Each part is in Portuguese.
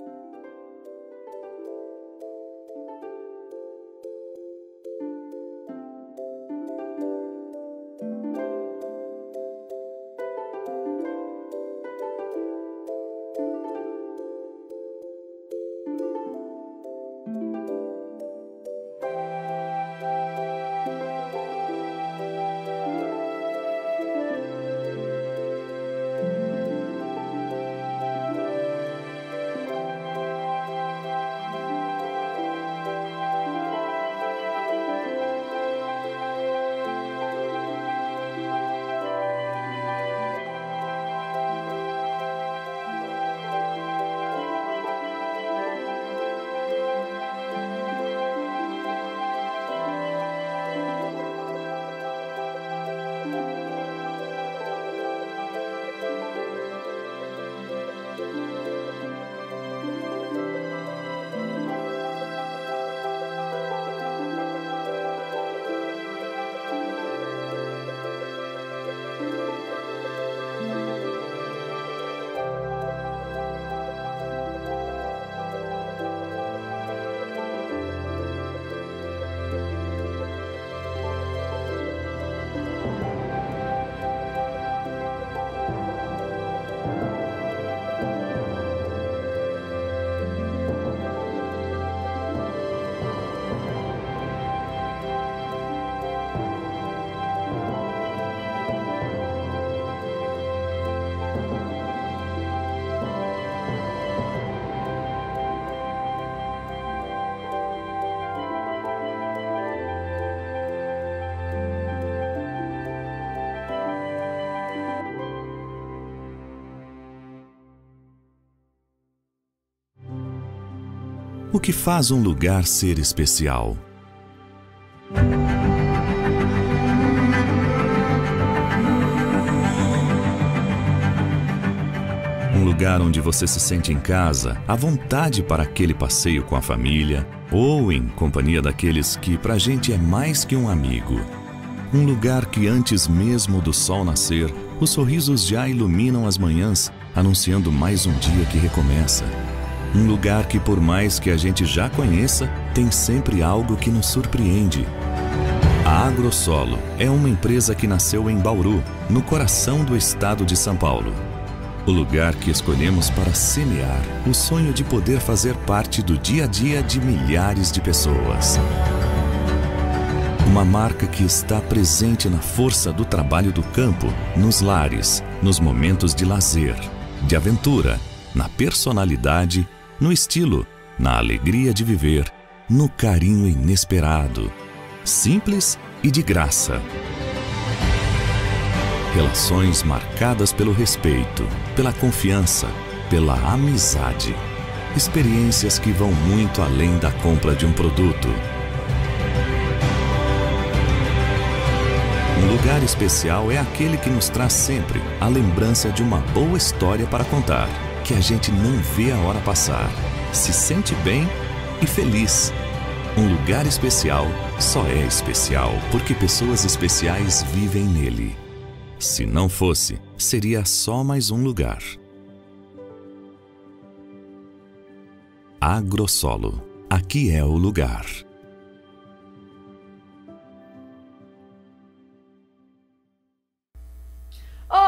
O que faz um lugar ser especial? Um lugar onde você se sente em casa, à vontade para aquele passeio com a família ou em companhia daqueles que pra gente é mais que um amigo. Um lugar que antes mesmo do sol nascer, os sorrisos já iluminam as manhãs, anunciando mais um dia que recomeça. Um lugar que, por mais que a gente já conheça, tem sempre algo que nos surpreende. A Agrosolo é uma empresa que nasceu em Bauru, no coração do estado de São Paulo. O lugar que escolhemos para semear o sonho de poder fazer parte do dia a dia de milhares de pessoas. Uma marca que está presente na força do trabalho do campo, nos lares, nos momentos de lazer, de aventura, na personalidade no estilo, na alegria de viver, no carinho inesperado, simples e de graça. Relações marcadas pelo respeito, pela confiança, pela amizade. Experiências que vão muito além da compra de um produto. Um lugar especial é aquele que nos traz sempre a lembrança de uma boa história para contar que a gente não vê a hora passar, se sente bem e feliz. Um lugar especial só é especial porque pessoas especiais vivem nele. Se não fosse, seria só mais um lugar. Agrosolo. Aqui é o lugar.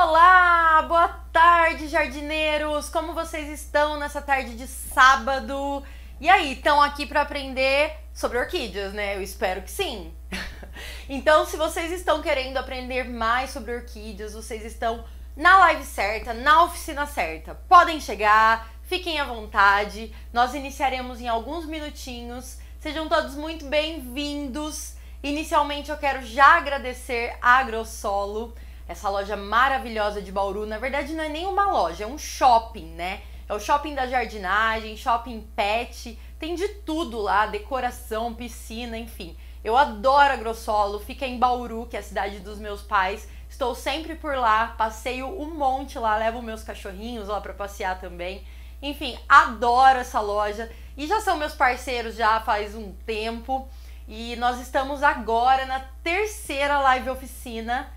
Olá, boa tarde, jardineiros! Como vocês estão nessa tarde de sábado? E aí, estão aqui para aprender sobre orquídeas, né? Eu espero que sim. então, se vocês estão querendo aprender mais sobre orquídeas, vocês estão na live certa, na oficina certa. Podem chegar, fiquem à vontade. Nós iniciaremos em alguns minutinhos. Sejam todos muito bem-vindos. Inicialmente, eu quero já agradecer a Agrosolo essa loja maravilhosa de Bauru. Na verdade, não é nem uma loja, é um shopping, né? É o shopping da jardinagem, shopping pet, tem de tudo lá, decoração, piscina, enfim. Eu adoro a Grossolo, fica em Bauru, que é a cidade dos meus pais. Estou sempre por lá, passeio um monte lá, levo meus cachorrinhos lá para passear também. Enfim, adoro essa loja e já são meus parceiros já faz um tempo. E nós estamos agora na terceira live oficina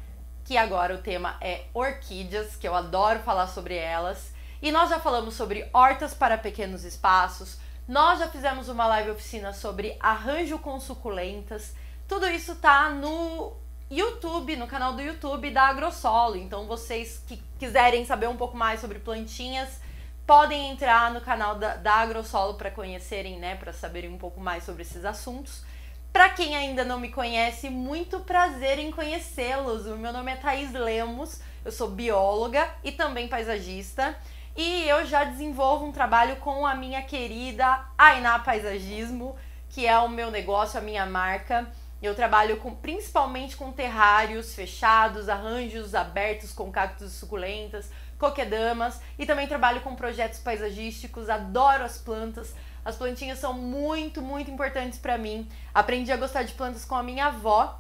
que agora o tema é orquídeas, que eu adoro falar sobre elas. E nós já falamos sobre hortas para pequenos espaços, nós já fizemos uma live oficina sobre arranjo com suculentas. Tudo isso tá no YouTube, no canal do YouTube da Agrosolo. Então, vocês que quiserem saber um pouco mais sobre plantinhas, podem entrar no canal da, da Agrosolo para conhecerem, né, para saberem um pouco mais sobre esses assuntos. Para quem ainda não me conhece, muito prazer em conhecê-los. O meu nome é Thaís Lemos, eu sou bióloga e também paisagista. E eu já desenvolvo um trabalho com a minha querida Ainá Paisagismo, que é o meu negócio, a minha marca. Eu trabalho com, principalmente com terrários fechados, arranjos abertos com cactos suculentas, coquedamas e também trabalho com projetos paisagísticos, adoro as plantas. As plantinhas são muito, muito importantes para mim. Aprendi a gostar de plantas com a minha avó,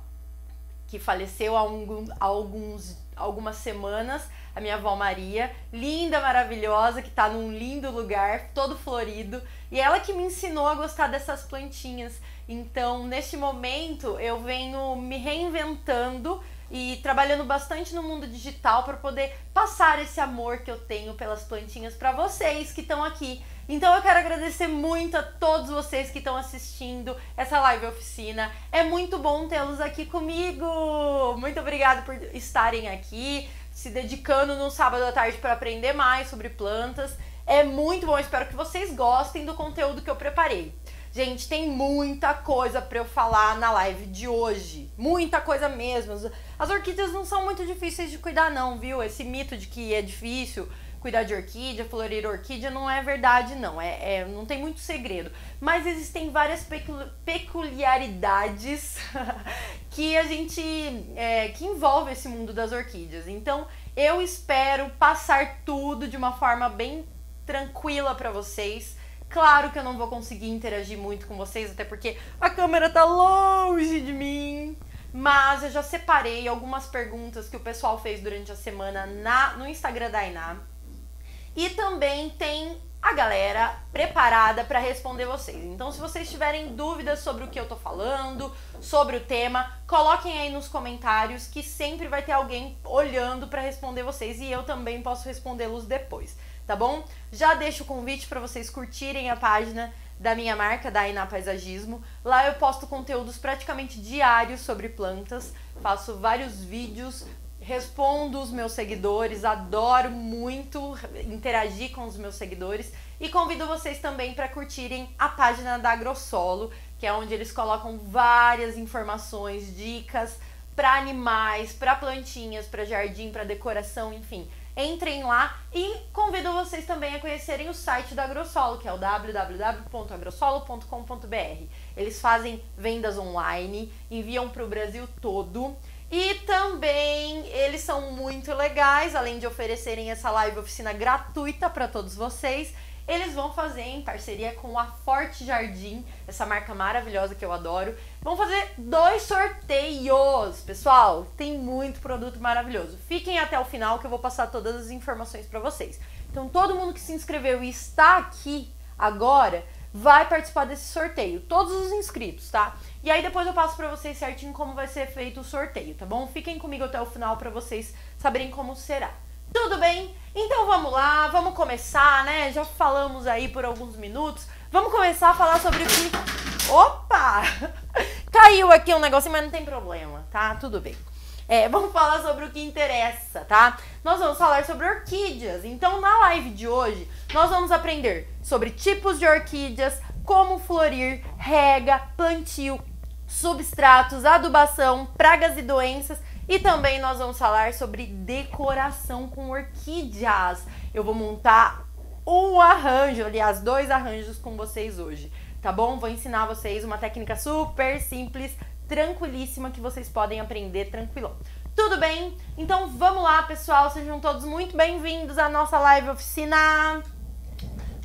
que faleceu há, um, há alguns, algumas semanas a minha avó Maria, linda, maravilhosa, que tá num lindo lugar, todo florido, e ela que me ensinou a gostar dessas plantinhas. Então, neste momento, eu venho me reinventando e trabalhando bastante no mundo digital para poder passar esse amor que eu tenho pelas plantinhas para vocês que estão aqui. Então eu quero agradecer muito a todos vocês que estão assistindo essa live oficina. É muito bom tê-los aqui comigo. Muito obrigada por estarem aqui se dedicando no sábado à tarde para aprender mais sobre plantas. É muito bom, espero que vocês gostem do conteúdo que eu preparei. Gente, tem muita coisa para eu falar na live de hoje. Muita coisa mesmo. As orquídeas não são muito difíceis de cuidar, não, viu? Esse mito de que é difícil cuidar de orquídea, florir orquídea, não é verdade, não. É, é não tem muito segredo. Mas existem várias peculiaridades que a gente. É, que envolve esse mundo das orquídeas. Então, eu espero passar tudo de uma forma bem tranquila para vocês. Claro que eu não vou conseguir interagir muito com vocês, até porque a câmera tá longe de mim. Mas eu já separei algumas perguntas que o pessoal fez durante a semana na, no Instagram da Iná. E também tem a galera preparada para responder vocês. Então, se vocês tiverem dúvidas sobre o que eu tô falando, sobre o tema, coloquem aí nos comentários que sempre vai ter alguém olhando para responder vocês e eu também posso respondê-los depois, tá bom? Já deixo o convite para vocês curtirem a página da minha marca, da Iná Paisagismo. Lá eu posto conteúdos praticamente diários sobre plantas, faço vários vídeos respondo os meus seguidores, adoro muito interagir com os meus seguidores e convido vocês também para curtirem a página da Agrosolo, que é onde eles colocam várias informações, dicas para animais, para plantinhas, para jardim, para decoração, enfim. Entrem lá e convido vocês também a conhecerem o site da Agrosolo, que é o www.agrosolo.com.br. Eles fazem vendas online, enviam para o Brasil todo e também eles são muito legais, além de oferecerem essa live oficina gratuita para todos vocês. Eles vão fazer em parceria com a Forte Jardim, essa marca maravilhosa que eu adoro. Vão fazer dois sorteios, pessoal. Tem muito produto maravilhoso. Fiquem até o final que eu vou passar todas as informações para vocês. Então, todo mundo que se inscreveu e está aqui agora vai participar desse sorteio. Todos os inscritos, tá? E aí depois eu passo para vocês certinho como vai ser feito o sorteio, tá bom? Fiquem comigo até o final para vocês saberem como será. Tudo bem? Então vamos lá, vamos começar, né? Já falamos aí por alguns minutos. Vamos começar a falar sobre o que. Opa! Caiu aqui um negocinho, mas não tem problema, tá? Tudo bem. É, vamos falar sobre o que interessa, tá? Nós vamos falar sobre orquídeas. Então, na live de hoje, nós vamos aprender sobre tipos de orquídeas, como florir, rega, plantio, substratos, adubação, pragas e doenças. E também nós vamos falar sobre decoração com orquídeas. Eu vou montar um arranjo, aliás, dois arranjos com vocês hoje, tá bom? Vou ensinar vocês uma técnica super simples, tranquilíssima que vocês podem aprender tranquilo. Tudo bem? Então vamos lá, pessoal. Sejam todos muito bem-vindos à nossa live oficina.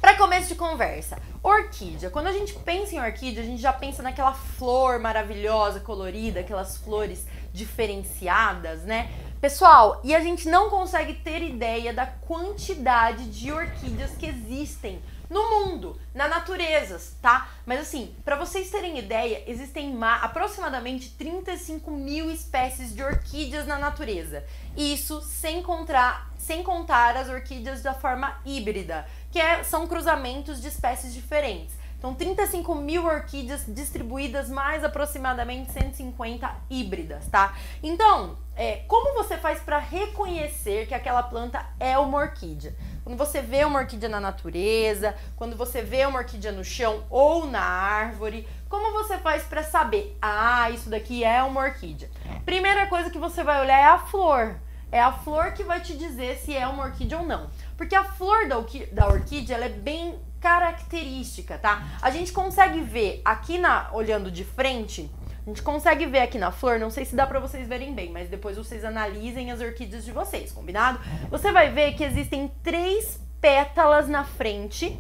Para começo de conversa, orquídea. Quando a gente pensa em orquídea, a gente já pensa naquela flor maravilhosa, colorida, aquelas flores diferenciadas, né? Pessoal, e a gente não consegue ter ideia da quantidade de orquídeas que existem no mundo, na natureza, tá? Mas assim, para vocês terem ideia, existem aproximadamente 35 mil espécies de orquídeas na natureza. Isso sem contar, sem contar as orquídeas da forma híbrida, que é, são cruzamentos de espécies diferentes. Então, 35 mil orquídeas distribuídas, mais aproximadamente 150 híbridas, tá? Então, é, como você faz para reconhecer que aquela planta é uma orquídea? Quando você vê uma orquídea na natureza, quando você vê uma orquídea no chão ou na árvore, como você faz para saber? Ah, isso daqui é uma orquídea. Primeira coisa que você vai olhar é a flor. É a flor que vai te dizer se é uma orquídea ou não. Porque a flor da, da orquídea ela é bem característica, tá? A gente consegue ver aqui na olhando de frente, a gente consegue ver aqui na flor, não sei se dá para vocês verem bem, mas depois vocês analisem as orquídeas de vocês, combinado? Você vai ver que existem três pétalas na frente,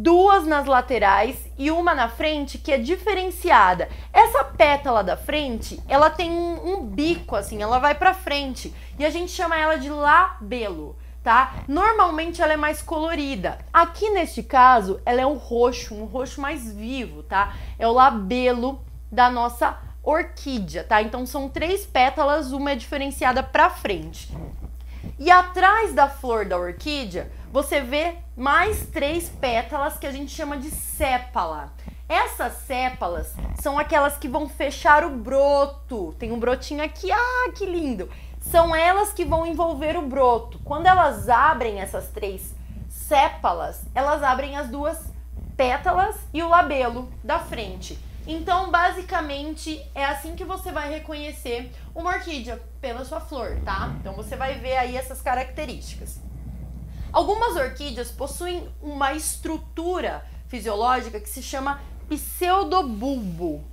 duas nas laterais e uma na frente que é diferenciada. Essa pétala da frente, ela tem um, um bico assim, ela vai para frente e a gente chama ela de labelo tá? Normalmente ela é mais colorida. Aqui neste caso, ela é um roxo, um roxo mais vivo, tá? É o labelo da nossa orquídea, tá? Então são três pétalas, uma é diferenciada para frente. E atrás da flor da orquídea, você vê mais três pétalas que a gente chama de sépala. Essas sépalas são aquelas que vão fechar o broto. Tem um brotinho aqui, ah, que lindo! são elas que vão envolver o broto. Quando elas abrem essas três sépalas, elas abrem as duas pétalas e o labelo da frente. Então, basicamente, é assim que você vai reconhecer uma orquídea pela sua flor, tá? Então, você vai ver aí essas características. Algumas orquídeas possuem uma estrutura fisiológica que se chama pseudobulbo.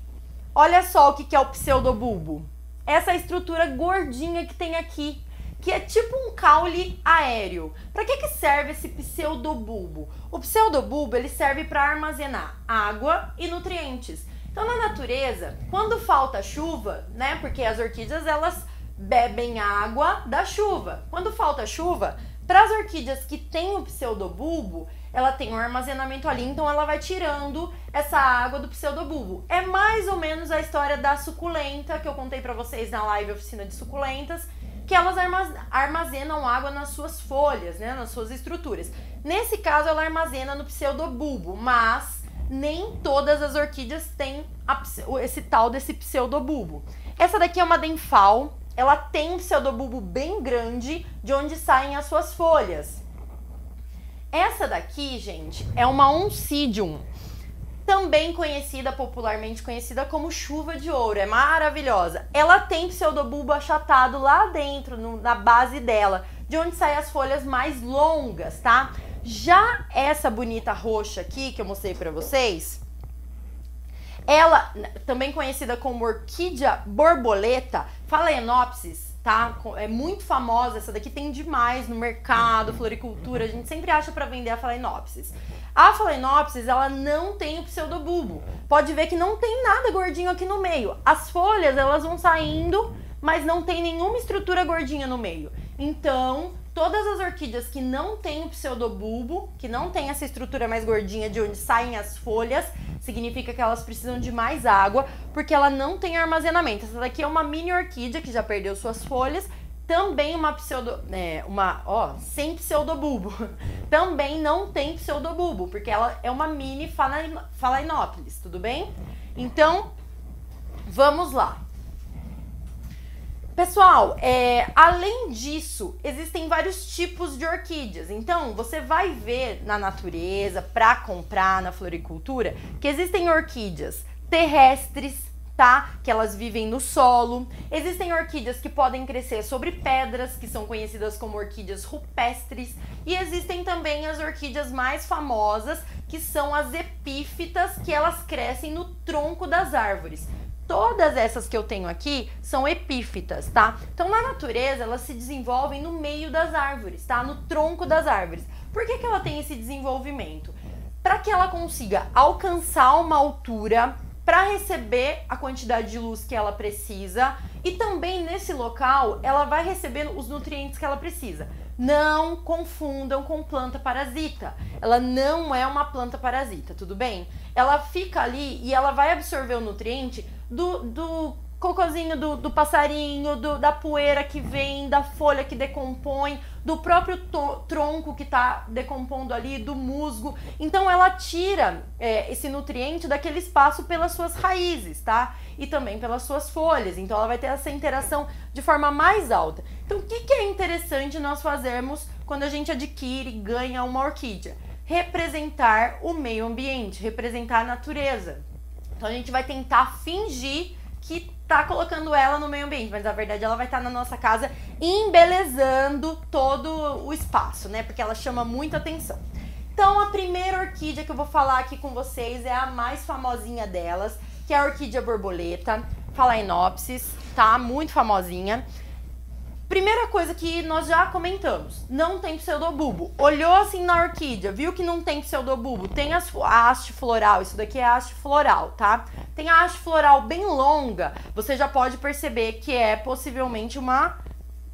Olha só o que é o pseudobulbo essa estrutura gordinha que tem aqui, que é tipo um caule aéreo. Para que, que serve esse pseudobulbo? O pseudobulbo ele serve para armazenar água e nutrientes. Então na natureza, quando falta chuva, né? Porque as orquídeas elas bebem água da chuva. Quando falta chuva, para as orquídeas que têm o pseudobulbo, ela tem um armazenamento ali, então ela vai tirando essa água do pseudobulbo. É mais ou menos a história da suculenta que eu contei para vocês na live oficina de suculentas, que elas armazenam água nas suas folhas, né, nas suas estruturas. Nesse caso, ela armazena no pseudobulbo, mas nem todas as orquídeas têm a, esse tal desse pseudobulbo. Essa daqui é uma denfal, ela tem um pseudobulbo bem grande, de onde saem as suas folhas. Essa daqui, gente, é uma oncidium, também conhecida, popularmente conhecida como chuva de ouro. É maravilhosa. Ela tem pseudobulbo achatado lá dentro, no, na base dela, de onde saem as folhas mais longas, tá? Já essa bonita roxa aqui, que eu mostrei para vocês, ela, também conhecida como orquídea borboleta, Phalaenopsis, tá? É muito famosa, essa daqui tem demais no mercado, floricultura, a gente sempre acha para vender a Phalaenopsis. A Phalaenopsis, ela não tem o pseudobulbo. Pode ver que não tem nada gordinho aqui no meio. As folhas, elas vão saindo, mas não tem nenhuma estrutura gordinha no meio. Então, todas as orquídeas que não têm o pseudobulbo, que não tem essa estrutura mais gordinha de onde saem as folhas, significa que elas precisam de mais água, porque ela não tem armazenamento. Essa daqui é uma mini orquídea que já perdeu suas folhas, também uma pseudo, é, uma, ó, sem pseudobulbo. também não tem pseudobulbo, porque ela é uma mini phalaenopsis, tudo bem? Então, vamos lá. Pessoal, é, além disso, existem vários tipos de orquídeas. Então, você vai ver na natureza, para comprar na floricultura, que existem orquídeas terrestres, tá? Que elas vivem no solo. Existem orquídeas que podem crescer sobre pedras, que são conhecidas como orquídeas rupestres. E existem também as orquídeas mais famosas, que são as epífitas, que elas crescem no tronco das árvores. Todas essas que eu tenho aqui são epífitas, tá? Então, na natureza, elas se desenvolvem no meio das árvores, tá? No tronco das árvores. Por que, que ela tem esse desenvolvimento? Para que ela consiga alcançar uma altura para receber a quantidade de luz que ela precisa e também nesse local ela vai receber os nutrientes que ela precisa. Não confundam com planta parasita. Ela não é uma planta parasita, tudo bem? Ela fica ali e ela vai absorver o nutriente do, do cocôzinho do, do passarinho, do, da poeira que vem, da folha que decompõe, do próprio tronco que está decompondo ali, do musgo. Então ela tira é, esse nutriente daquele espaço pelas suas raízes, tá? E também pelas suas folhas. Então ela vai ter essa interação de forma mais alta. Então o que, que é interessante nós fazermos quando a gente adquire ganha uma orquídea? Representar o meio ambiente, representar a natureza. Então a gente vai tentar fingir que tá colocando ela no meio ambiente, mas na verdade ela vai estar tá na nossa casa embelezando todo o espaço, né? Porque ela chama muita atenção. Então a primeira orquídea que eu vou falar aqui com vocês é a mais famosinha delas, que é a orquídea borboleta, Phalaenopsis, tá? Muito famosinha. Primeira coisa que nós já comentamos, não tem pseudobulbo. Olhou assim na orquídea, viu que não tem pseudobulbo, tem a haste floral, isso daqui é a haste floral, tá? Tem a haste floral bem longa, você já pode perceber que é possivelmente uma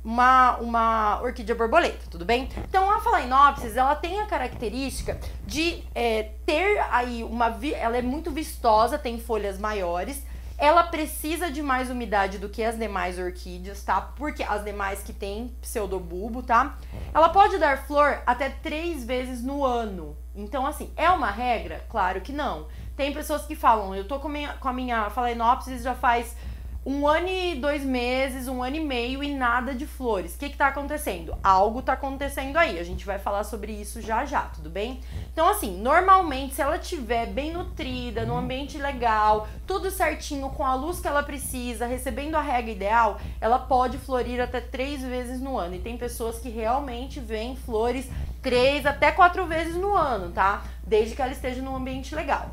uma, uma orquídea borboleta, tudo bem? Então a Phalaenopsis, ela tem a característica de é, ter aí uma... Ela é muito vistosa, tem folhas maiores, ela precisa de mais umidade do que as demais orquídeas, tá? Porque as demais que tem pseudobulbo, tá? Ela pode dar flor até três vezes no ano. Então, assim, é uma regra? Claro que não. Tem pessoas que falam, eu tô com a minha Phalaenopsis já faz um ano e dois meses, um ano e meio e nada de flores. O que está acontecendo? Algo está acontecendo aí. A gente vai falar sobre isso já já, tudo bem? Então, assim, normalmente, se ela estiver bem nutrida, num ambiente legal, tudo certinho, com a luz que ela precisa, recebendo a rega ideal, ela pode florir até três vezes no ano. E tem pessoas que realmente veem flores três até quatro vezes no ano, tá? Desde que ela esteja num ambiente legal.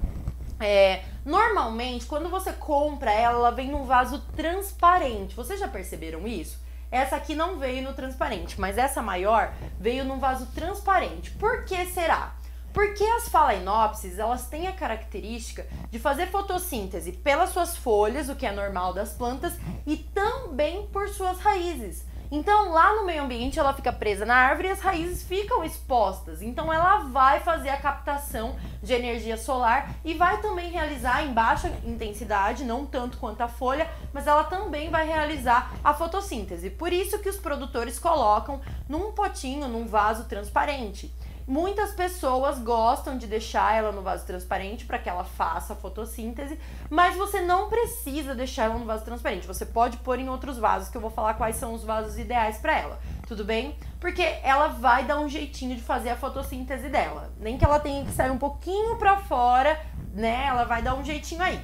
É, normalmente, quando você compra ela, ela vem num vaso transparente. Vocês já perceberam isso? Essa aqui não veio no transparente, mas essa maior veio num vaso transparente. Por que será? Porque as phalaenopsis, elas têm a característica de fazer fotossíntese pelas suas folhas, o que é normal das plantas, e também por suas raízes. Então, lá no meio ambiente, ela fica presa na árvore e as raízes ficam expostas. Então, ela vai fazer a captação de energia solar e vai também realizar em baixa intensidade, não tanto quanto a folha, mas ela também vai realizar a fotossíntese. Por isso que os produtores colocam num potinho, num vaso transparente. Muitas pessoas gostam de deixar ela no vaso transparente para que ela faça fotossíntese, mas você não precisa deixar ela no vaso transparente. Você pode pôr em outros vasos, que eu vou falar quais são os vasos ideais para ela. Tudo bem? Porque ela vai dar um jeitinho de fazer a fotossíntese dela. Nem que ela tenha que sair um pouquinho para fora, né? Ela vai dar um jeitinho aí.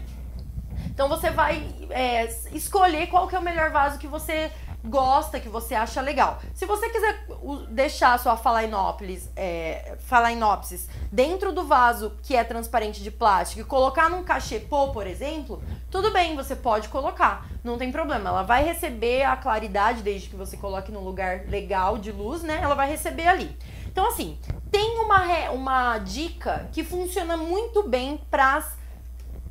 Então você vai é, escolher qual que é o melhor vaso que você gosta, que você acha legal. Se você quiser deixar a sua Phalaenopsis, é, Phalaenopsis dentro do vaso que é transparente de plástico e colocar num cachepô, por exemplo, tudo bem, você pode colocar, não tem problema. Ela vai receber a claridade desde que você coloque num lugar legal de luz, né? Ela vai receber ali. Então, assim, tem uma, uma dica que funciona muito bem para as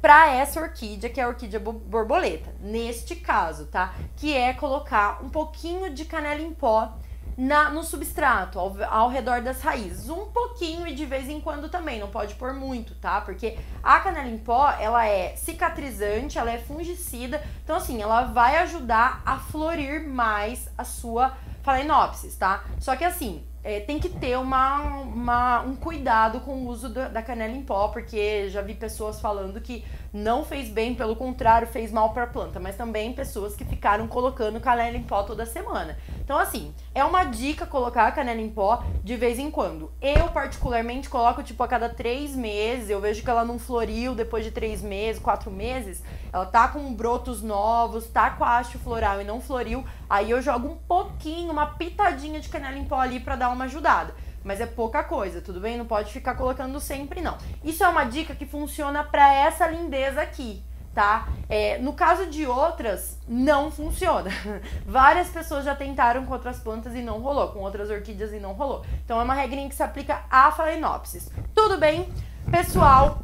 para essa orquídea, que é a orquídea borboleta. Neste caso, tá? Que é colocar um pouquinho de canela em pó na, no substrato, ao, ao, redor das raízes. Um pouquinho e de vez em quando também, não pode pôr muito, tá? Porque a canela em pó, ela é cicatrizante, ela é fungicida, então assim, ela vai ajudar a florir mais a sua Phalaenopsis, tá? Só que assim, é, tem que ter uma, uma, um cuidado com o uso da, da, canela em pó, porque já vi pessoas falando que não fez bem, pelo contrário, fez mal para a planta, mas também pessoas que ficaram colocando canela em pó toda semana. Então, assim, é uma dica colocar a canela em pó de vez em quando. Eu, particularmente, coloco tipo a cada três meses. Eu vejo que ela não floriu depois de três meses, quatro meses. Ela tá com brotos novos, tá com a haste floral e não floriu. Aí eu jogo um pouquinho, uma pitadinha de canela em pó ali para dar uma ajudada. Mas é pouca coisa, tudo bem? Não pode ficar colocando sempre, não. Isso é uma dica que funciona para essa lindeza aqui, tá? É, no caso de outras, não funciona. Várias pessoas já tentaram com outras plantas e não rolou, com outras orquídeas e não rolou. Então é uma regrinha que se aplica a Phalaenopsis. Tudo bem? Pessoal,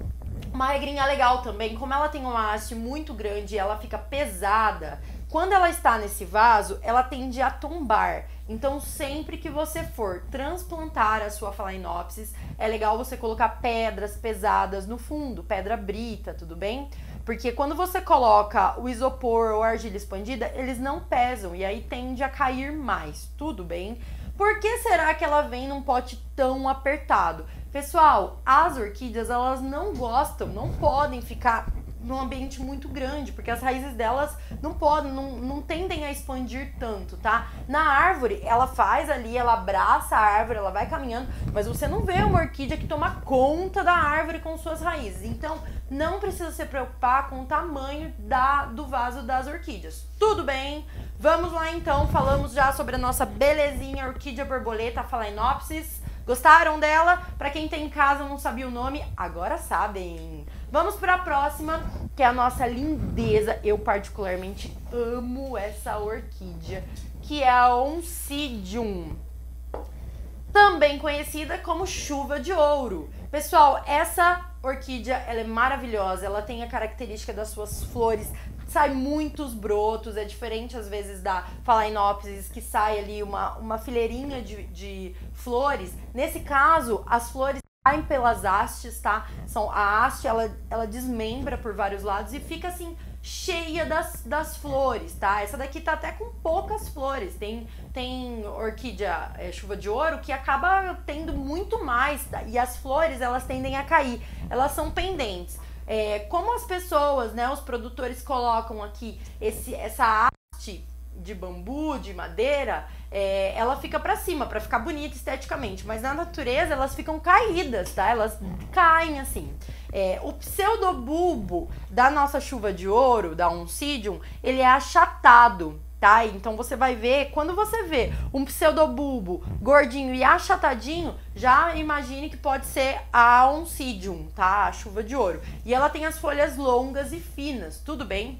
uma regrinha legal também, como ela tem uma haste muito grande e ela fica pesada, quando ela está nesse vaso, ela tende a tombar. Então, sempre que você for transplantar a sua Phalaenopsis, é legal você colocar pedras pesadas no fundo, pedra brita, tudo bem? Porque quando você coloca o isopor ou argila expandida, eles não pesam e aí tende a cair mais. Tudo bem? Por que será que ela vem num pote tão apertado? Pessoal, as orquídeas elas não gostam, não podem ficar num ambiente muito grande, porque as raízes delas não podem, não, não tendem a expandir tanto, tá? Na árvore, ela faz ali, ela abraça a árvore, ela vai caminhando, mas você não vê uma orquídea que toma conta da árvore com suas raízes. Então, não precisa se preocupar com o tamanho da, do vaso das orquídeas. Tudo bem? Vamos lá então, falamos já sobre a nossa belezinha orquídea borboleta Phalaenopsis. Gostaram dela? Para quem tem em casa não sabia o nome, agora sabem. Vamos para a próxima, que é a nossa lindeza. Eu particularmente amo essa orquídea, que é a Oncidium. Também conhecida como chuva de ouro. Pessoal, essa orquídea ela é maravilhosa. Ela tem a característica das suas flores sai muitos brotos, é diferente às vezes da Phalaenopsis, que sai ali uma, uma fileirinha de, de flores. Nesse caso, as flores saem pelas hastes, tá? São, a haste, ela, ela desmembra por vários lados e fica assim, cheia das, das flores, tá? Essa daqui tá até com poucas flores. Tem, tem orquídea é, chuva de ouro que acaba tendo muito mais, tá? e as flores, elas tendem a cair. Elas são pendentes. É, como as pessoas, né, os produtores colocam aqui esse, essa haste de bambu, de madeira, é, ela fica para cima, para ficar bonita esteticamente. Mas na natureza elas ficam caídas, tá? Elas caem assim. É, o pseudobulbo da nossa chuva de ouro, da Oncidium, ele é achatado, tá? Então você vai ver, quando você vê um pseudobulbo gordinho e achatadinho, já imagine que pode ser a Oncidium, tá? A chuva de ouro. E ela tem as folhas longas e finas, tudo bem?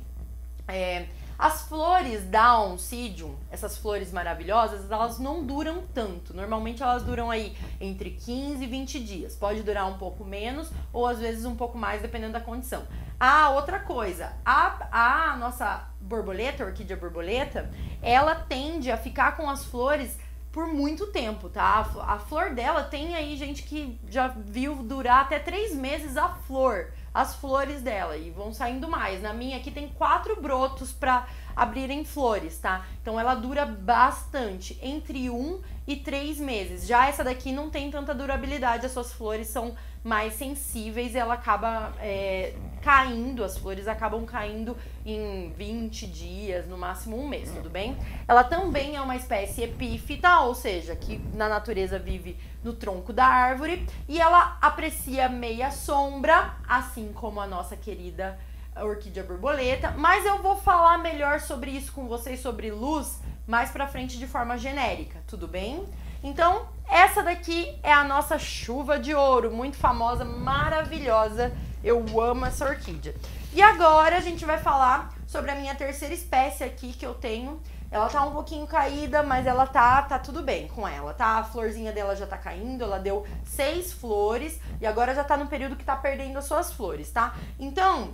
É, as flores da Oncidium, essas flores maravilhosas, elas não duram tanto. Normalmente elas duram aí entre 15 e 20 dias. Pode durar um pouco menos ou às vezes um pouco mais, dependendo da condição. Ah, outra coisa, a, a nossa borboleta, a orquídea borboleta, ela tende a ficar com as flores por muito tempo, tá? A flor dela tem aí gente que já viu durar até três meses a flor as flores dela e vão saindo mais. Na minha aqui tem quatro brotos para abrirem flores, tá? Então ela dura bastante, entre um e três meses. Já essa daqui não tem tanta durabilidade, as suas flores são mais sensíveis ela acaba é, caindo, as flores acabam caindo em 20 dias, no máximo um mês, tudo bem? Ela também é uma espécie epífita, ou seja, que na natureza vive no tronco da árvore e ela aprecia meia sombra, assim como a nossa querida orquídea borboleta, mas eu vou falar melhor sobre isso com vocês sobre luz mais para frente de forma genérica, tudo bem? Então, essa daqui é a nossa chuva de ouro, muito famosa, maravilhosa. Eu amo essa orquídea. E agora a gente vai falar sobre a minha terceira espécie aqui que eu tenho. Ela tá um pouquinho caída, mas ela tá, tá tudo bem com ela, tá? A florzinha dela já tá caindo, ela deu seis flores e agora já tá no período que tá perdendo as suas flores, tá? Então,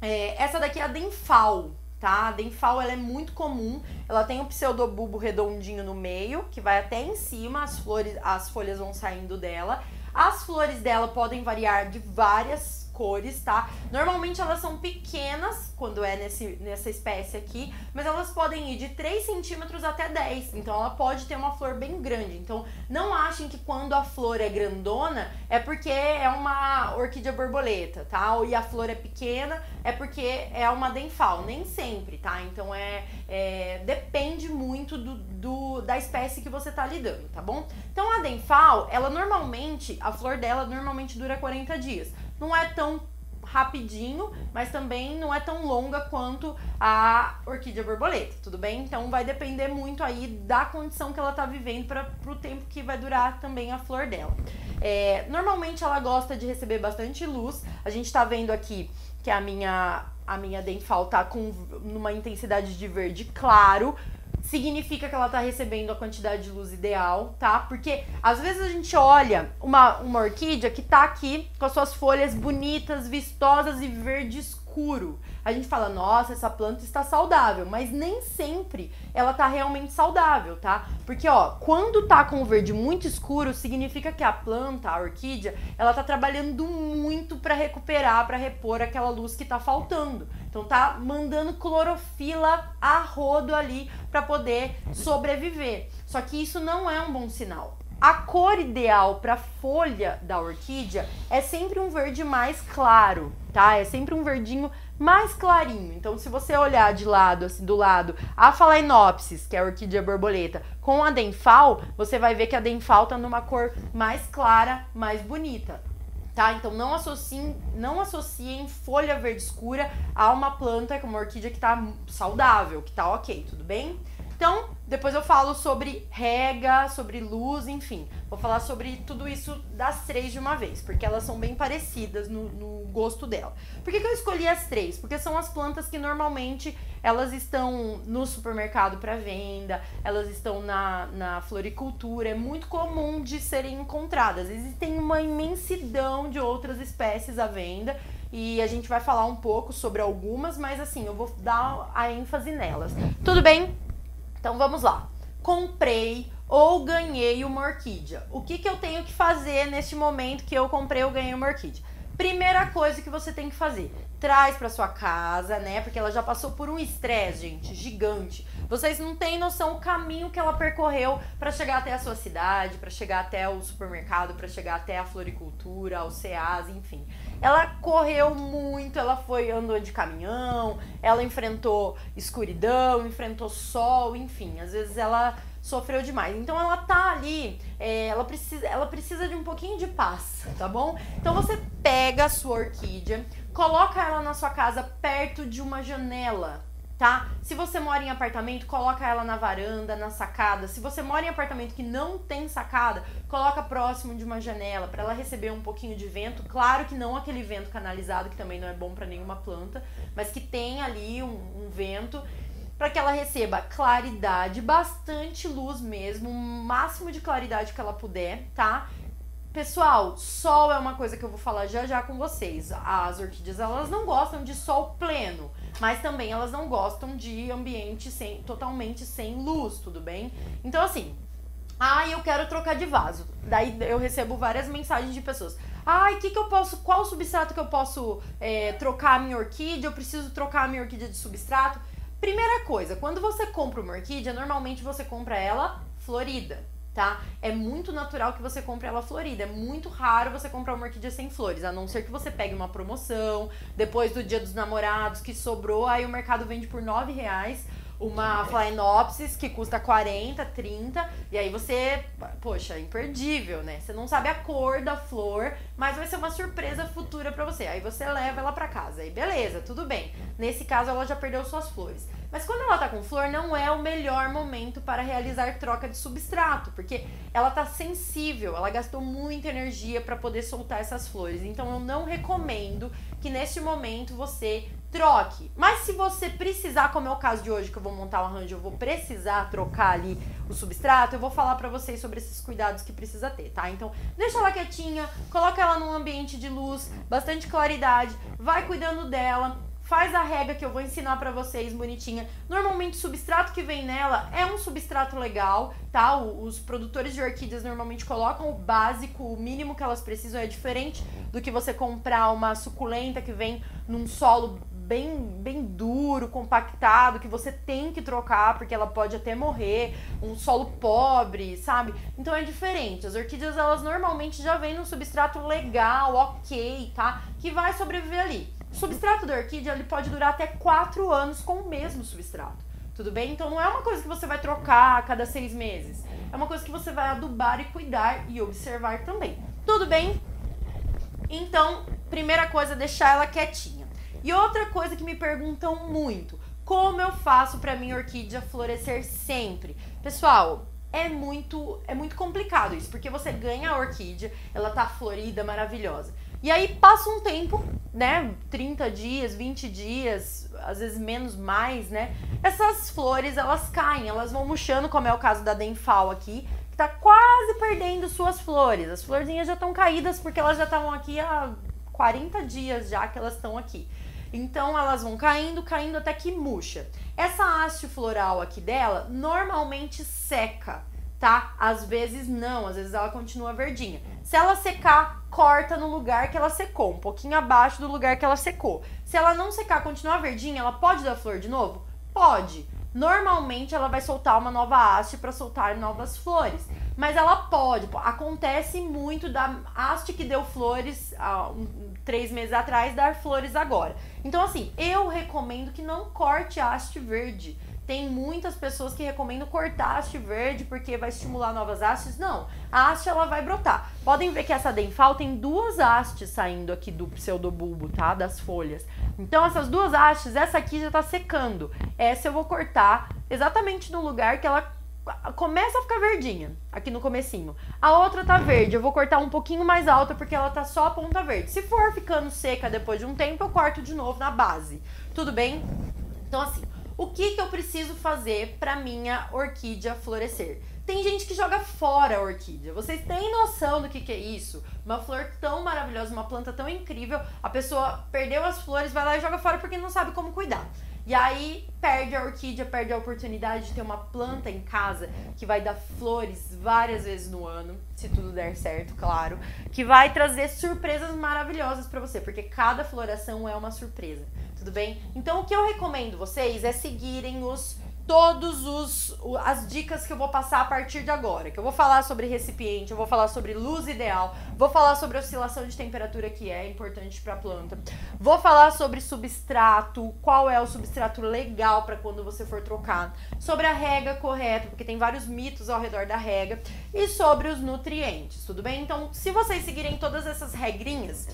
é, essa daqui é a Denfal, tá? A Denfal ela é muito comum, ela tem um pseudobulbo redondinho no meio, que vai até em cima, as flores, as folhas vão saindo dela. As flores dela podem variar de várias cores, tá? Normalmente elas são pequenas quando é nesse, nessa espécie aqui, mas elas podem ir de 3 centímetros até 10. Então ela pode ter uma flor bem grande. Então não achem que quando a flor é grandona é porque é uma orquídea borboleta, tá? E a flor é pequena é porque é uma denfal. Nem sempre, tá? Então é, é depende muito do, do, da espécie que você tá lidando, tá bom? Então a denfal, ela normalmente, a flor dela normalmente dura 40 dias não é tão rapidinho, mas também não é tão longa quanto a orquídea borboleta, tudo bem? Então vai depender muito aí da condição que ela tá vivendo para o tempo que vai durar também a flor dela. É, normalmente ela gosta de receber bastante luz. A gente tá vendo aqui que a minha a minha denfal tá com numa intensidade de verde claro, significa que ela tá recebendo a quantidade de luz ideal, tá? Porque às vezes a gente olha uma, uma orquídea que tá aqui com as suas folhas bonitas, vistosas e verde escuro. A gente fala, nossa, essa planta está saudável, mas nem sempre ela tá realmente saudável, tá? Porque, ó, quando tá com o verde muito escuro, significa que a planta, a orquídea, ela tá trabalhando muito para recuperar, para repor aquela luz que tá faltando. Então tá mandando clorofila a rodo ali para poder sobreviver. Só que isso não é um bom sinal. A cor ideal para folha da orquídea é sempre um verde mais claro, tá? É sempre um verdinho mais clarinho. Então, se você olhar de lado, assim, do lado, a Phalaenopsis, que é a orquídea borboleta, com a Denfal, você vai ver que a Denfal tá numa cor mais clara, mais bonita tá? Então não associem, não associem folha verde escura a uma planta, como uma orquídea que tá saudável, que tá ok, tudo bem? Então, depois eu falo sobre rega, sobre luz, enfim. Vou falar sobre tudo isso das três de uma vez, porque elas são bem parecidas no, no gosto dela. Por que, que eu escolhi as três? Porque são as plantas que normalmente elas estão no supermercado para venda, elas estão na, na floricultura, é muito comum de serem encontradas. Existem uma imensidão de outras espécies à venda e a gente vai falar um pouco sobre algumas, mas assim, eu vou dar a ênfase nelas. Tudo bem? Então vamos lá. Comprei ou ganhei uma orquídea. O que, que eu tenho que fazer neste momento que eu comprei ou ganhei uma orquídea? Primeira coisa que você tem que fazer, traz para sua casa, né? Porque ela já passou por um estresse, gente, gigante. Vocês não têm noção o caminho que ela percorreu para chegar até a sua cidade, para chegar até o supermercado, para chegar até a floricultura, o CEAS, enfim. Ela correu muito, ela foi andou de caminhão, ela enfrentou escuridão, enfrentou sol, enfim, às vezes ela sofreu demais. Então ela tá ali, é, ela, precisa, ela precisa de um pouquinho de paz, tá bom? Então você pega a sua orquídea, coloca ela na sua casa perto de uma janela, tá? Se você mora em apartamento, coloca ela na varanda, na sacada. Se você mora em apartamento que não tem sacada, coloca próximo de uma janela para ela receber um pouquinho de vento. Claro que não aquele vento canalizado que também não é bom para nenhuma planta, mas que tem ali um, um vento para que ela receba claridade, bastante luz mesmo, o máximo de claridade que ela puder, tá? Pessoal, sol é uma coisa que eu vou falar já já com vocês. As orquídeas, elas não gostam de sol pleno, mas também elas não gostam de ambiente sem, totalmente sem luz, tudo bem? Então, assim, ah, eu quero trocar de vaso. Daí eu recebo várias mensagens de pessoas. Ai, que que eu posso, qual substrato que eu posso é, trocar a minha orquídea? Eu preciso trocar a minha orquídea de substrato. Primeira coisa, quando você compra uma orquídea, normalmente você compra ela florida tá? É muito natural que você compre ela florida. É muito raro você comprar uma orquídea sem flores, a não ser que você pegue uma promoção, depois do dia dos namorados que sobrou, aí o mercado vende por nove reais uma Phalaenopsis que custa 40, 30, e aí você, poxa, imperdível, né? Você não sabe a cor da flor, mas vai ser uma surpresa futura para você. Aí você leva ela para casa. Aí beleza, tudo bem. Nesse caso ela já perdeu suas flores. Mas quando ela tá com flor, não é o melhor momento para realizar troca de substrato, porque ela tá sensível, ela gastou muita energia para poder soltar essas flores. Então eu não recomendo que neste momento você troque. Mas se você precisar, como é o caso de hoje que eu vou montar um arranjo, eu vou precisar trocar ali o substrato, eu vou falar para vocês sobre esses cuidados que precisa ter, tá? Então, deixa ela quietinha, coloca ela num ambiente de luz, bastante claridade, vai cuidando dela faz a rega que eu vou ensinar para vocês bonitinha. Normalmente o substrato que vem nela é um substrato legal, tá? Os produtores de orquídeas normalmente colocam o básico, o mínimo que elas precisam é diferente do que você comprar uma suculenta que vem num solo bem, bem duro, compactado, que você tem que trocar porque ela pode até morrer, um solo pobre, sabe? Então é diferente. As orquídeas elas normalmente já vêm num substrato legal, ok, tá? Que vai sobreviver ali. O substrato da orquídea ele pode durar até 4 anos com o mesmo substrato. Tudo bem? Então não é uma coisa que você vai trocar a cada seis meses. É uma coisa que você vai adubar e cuidar e observar também. Tudo bem? Então, primeira coisa, deixar ela quietinha. E outra coisa que me perguntam muito: como eu faço para minha orquídea florescer sempre? Pessoal, é muito é muito complicado isso, porque você ganha a orquídea, ela tá florida, maravilhosa. E aí passa um tempo, né? 30 dias, 20 dias, às vezes menos mais, né? Essas flores, elas caem, elas vão murchando, como é o caso da Denfal aqui, que tá quase perdendo suas flores. As florzinhas já estão caídas porque elas já estavam aqui há 40 dias já que elas estão aqui. Então elas vão caindo, caindo até que murcha. Essa haste floral aqui dela normalmente seca, tá? Às vezes não, às vezes ela continua verdinha. Se ela secar, corta no lugar que ela secou, um pouquinho abaixo do lugar que ela secou. Se ela não secar, continuar verdinha, ela pode dar flor de novo? Pode. Normalmente ela vai soltar uma nova haste para soltar novas flores. Mas ela pode. Acontece muito da haste que deu flores há um, três meses atrás dar flores agora. Então, assim, eu recomendo que não corte haste verde. Tem muitas pessoas que recomendam cortar haste verde porque vai estimular novas hastes. Não, a haste ela vai brotar. Podem ver que essa denfal tem duas hastes saindo aqui do pseudobulbo, tá? Das folhas. Então essas duas hastes, essa aqui já tá secando. Essa eu vou cortar exatamente no lugar que ela começa a ficar verdinha, aqui no comecinho. A outra tá verde, eu vou cortar um pouquinho mais alta porque ela tá só a ponta verde. Se for ficando seca depois de um tempo, eu corto de novo na base. Tudo bem? Então assim, o que que eu preciso fazer para minha orquídea florescer? Tem gente que joga fora a orquídea. Vocês têm noção do que, que é isso? Uma flor tão maravilhosa, uma planta tão incrível, a pessoa perdeu as flores, vai lá e joga fora porque não sabe como cuidar. E aí perde a orquídea, perde a oportunidade de ter uma planta em casa que vai dar flores várias vezes no ano, se tudo der certo, claro, que vai trazer surpresas maravilhosas para você, porque cada floração é uma surpresa, tudo bem? Então o que eu recomendo vocês é seguirem os todos os as dicas que eu vou passar a partir de agora, que eu vou falar sobre recipiente, eu vou falar sobre luz ideal, vou falar sobre oscilação de temperatura que é importante para a planta. Vou falar sobre substrato, qual é o substrato legal para quando você for trocar, sobre a rega correta, porque tem vários mitos ao redor da rega e sobre os nutrientes, tudo bem? Então, se vocês seguirem todas essas regrinhas,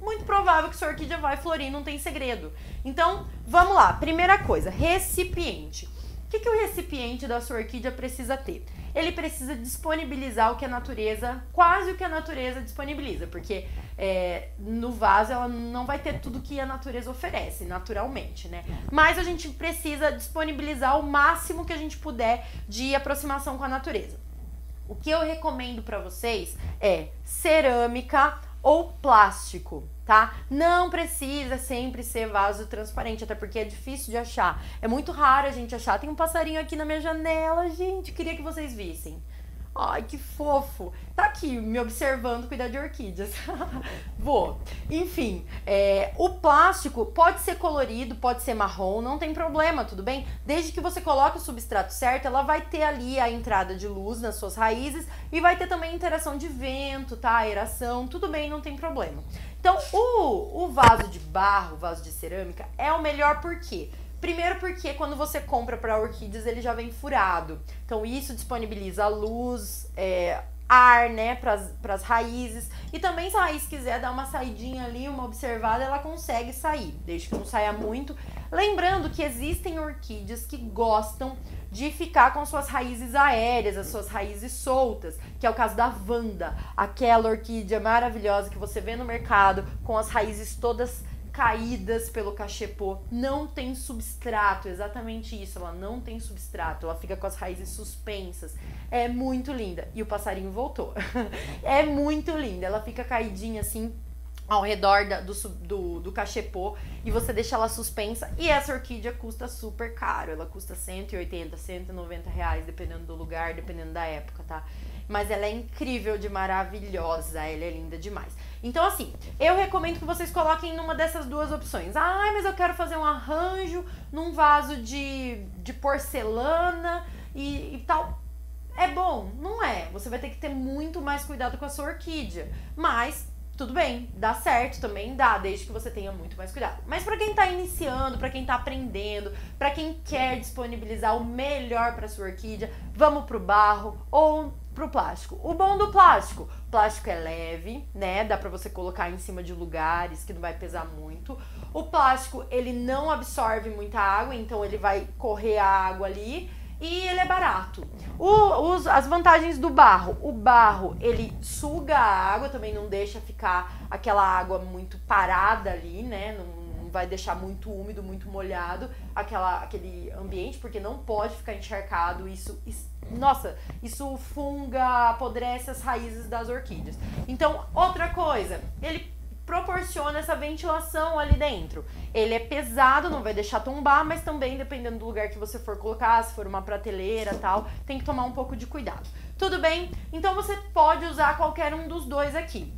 muito provável que sua orquídea vai florir, não tem segredo. Então, vamos lá. Primeira coisa, recipiente. O que, que o recipiente da sua orquídea precisa ter? Ele precisa disponibilizar o que a natureza, quase o que a natureza disponibiliza, porque é, no vaso ela não vai ter tudo que a natureza oferece, naturalmente, né? Mas a gente precisa disponibilizar o máximo que a gente puder de aproximação com a natureza. O que eu recomendo para vocês é cerâmica ou plástico tá? Não precisa sempre ser vaso transparente, até porque é difícil de achar. É muito raro a gente achar. Tem um passarinho aqui na minha janela, gente, queria que vocês vissem. Ai, que fofo. Tá aqui me observando cuidar de orquídeas. Vou. Enfim, é, o plástico pode ser colorido, pode ser marrom, não tem problema, tudo bem? Desde que você coloque o substrato certo, ela vai ter ali a entrada de luz nas suas raízes e vai ter também interação de vento, tá? Aeração, tudo bem, não tem problema. Então, o, o vaso de barro, o vaso de cerâmica, é o melhor por quê? Primeiro porque quando você compra para orquídeas ele já vem furado. Então isso disponibiliza luz, é, ar, né, para as raízes. E também se a raiz quiser dar uma saidinha ali, uma observada, ela consegue sair, desde que não saia muito. Lembrando que existem orquídeas que gostam de ficar com suas raízes aéreas, as suas raízes soltas, que é o caso da Vanda, aquela orquídea maravilhosa que você vê no mercado com as raízes todas caídas pelo cachepô, não tem substrato, exatamente isso, ela não tem substrato, ela fica com as raízes suspensas. É muito linda. E o passarinho voltou. é muito linda, ela fica caidinha assim, ao redor da, do, do, do cachepô e você deixa ela suspensa. E essa orquídea custa super caro. Ela custa 180, 190 reais, dependendo do lugar, dependendo da época, tá? Mas ela é incrível de maravilhosa, ela é linda demais. Então, assim, eu recomendo que vocês coloquem numa dessas duas opções. Ah, mas eu quero fazer um arranjo num vaso de, de porcelana e, e tal. É bom? Não é. Você vai ter que ter muito mais cuidado com a sua orquídea. Mas tudo bem, dá certo também, dá, desde que você tenha muito mais cuidado. Mas para quem tá iniciando, para quem tá aprendendo, para quem quer disponibilizar o melhor para sua orquídea, vamos pro barro ou pro plástico. O bom do plástico, plástico é leve, né? Dá para você colocar em cima de lugares que não vai pesar muito. O plástico, ele não absorve muita água, então ele vai correr a água ali e ele é barato. O, os, as vantagens do barro. O barro, ele suga a água, também não deixa ficar aquela água muito parada ali, né? Não, não vai deixar muito úmido, muito molhado aquela, aquele ambiente, porque não pode ficar encharcado. Isso, isso nossa, isso funga, apodrece as raízes das orquídeas. Então, outra coisa, ele proporciona essa ventilação ali dentro. Ele é pesado, não vai deixar tombar, mas também dependendo do lugar que você for colocar, se for uma prateleira tal, tem que tomar um pouco de cuidado. Tudo bem? Então você pode usar qualquer um dos dois aqui.